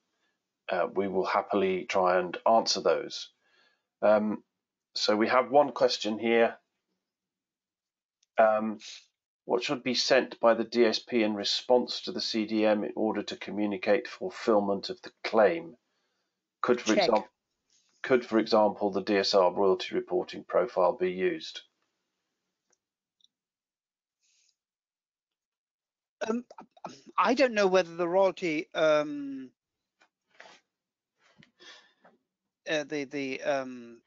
uh, we will happily try and answer those. Um, so we have one question here. Um, What should be sent by the DSP in response to the CDM in order to communicate fulfillment of the claim? Could, for Check. example, could, for example, the DSR royalty reporting profile be used? Um, I don't know whether the royalty, um, uh, the the um,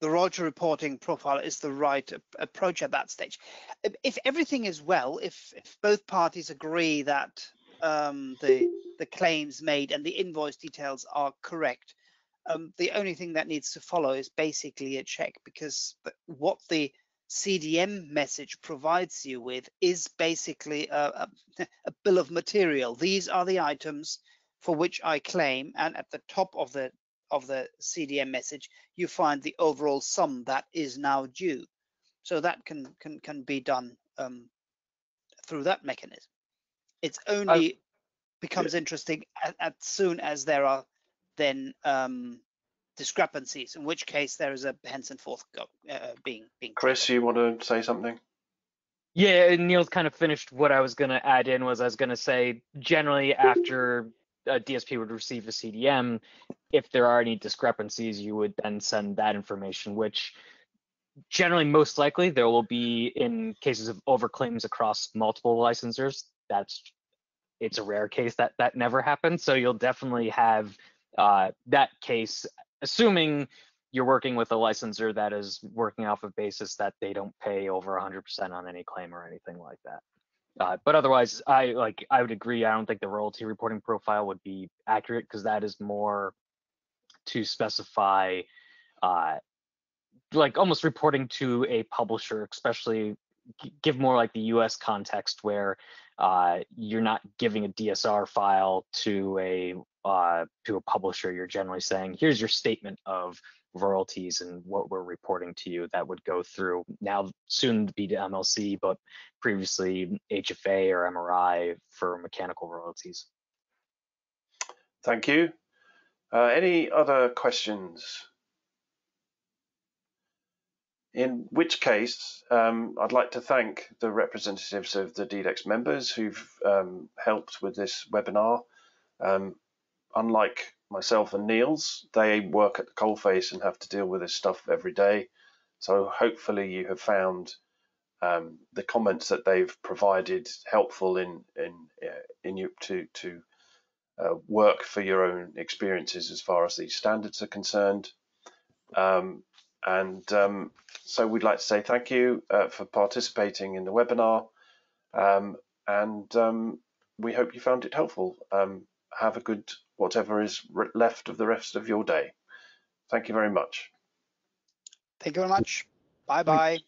the royalty reporting profile is the right ap- approach at that stage. If- If everything is well, if if both parties agree that um, the the claims made and the invoice details are correct, um, the only thing that needs to follow is basically a check because the, what the CDM message provides you with is basically a, a, *laughs* a bill of material. These are the items for which I claim, and at the top of the of the CDM message, you find the overall sum that is now due. So that can can can be done um, through that mechanism. It's only becomes interesting as, as soon as there are then um, discrepancies, in which case there is a hence and forth go, uh, being being. Chris, you want to say something? Yeah, Niels kind of finished what I was going to add in was I was going to say generally after a DSP would receive a CDM, if there are any discrepancies, you would then send that information, which generally most likely there will be in cases of overclaims across multiple licensors. That's it's a rare case that that never happens. So you'll definitely have uh, that case, assuming you're working with a licensor that is working off of basis that they don't pay over 100% on any claim or anything like that. Uh, but otherwise, I like I would agree. I don't think the royalty reporting profile would be accurate because that is more to specify, uh, like almost reporting to a publisher, especially give more like the U.S. context where uh, you're not giving a DSR file to a uh, to a publisher. You're generally saying, here's your statement of royalties and what we're reporting to you that would go through now soon to be to MLC, but previously HFA or MRI for mechanical royalties. Thank you. Uh, any other questions? In which case, um, I'd like to thank the representatives of the DDEX members who've um, helped with this webinar. Um, unlike myself and Niels, they work at the coalface and have to deal with this stuff every day. So hopefully you have found um, the comments that they've provided helpful in in uh, in you to to uh, work for your own experiences as far as these standards are concerned. Um, and um, so we'd like to say thank you uh, for participating in the webinar. Um, and um, we hope you found it helpful. Um, have a good whatever is left of the rest of your day. Thank you very much. Thank you very much. Bye bye.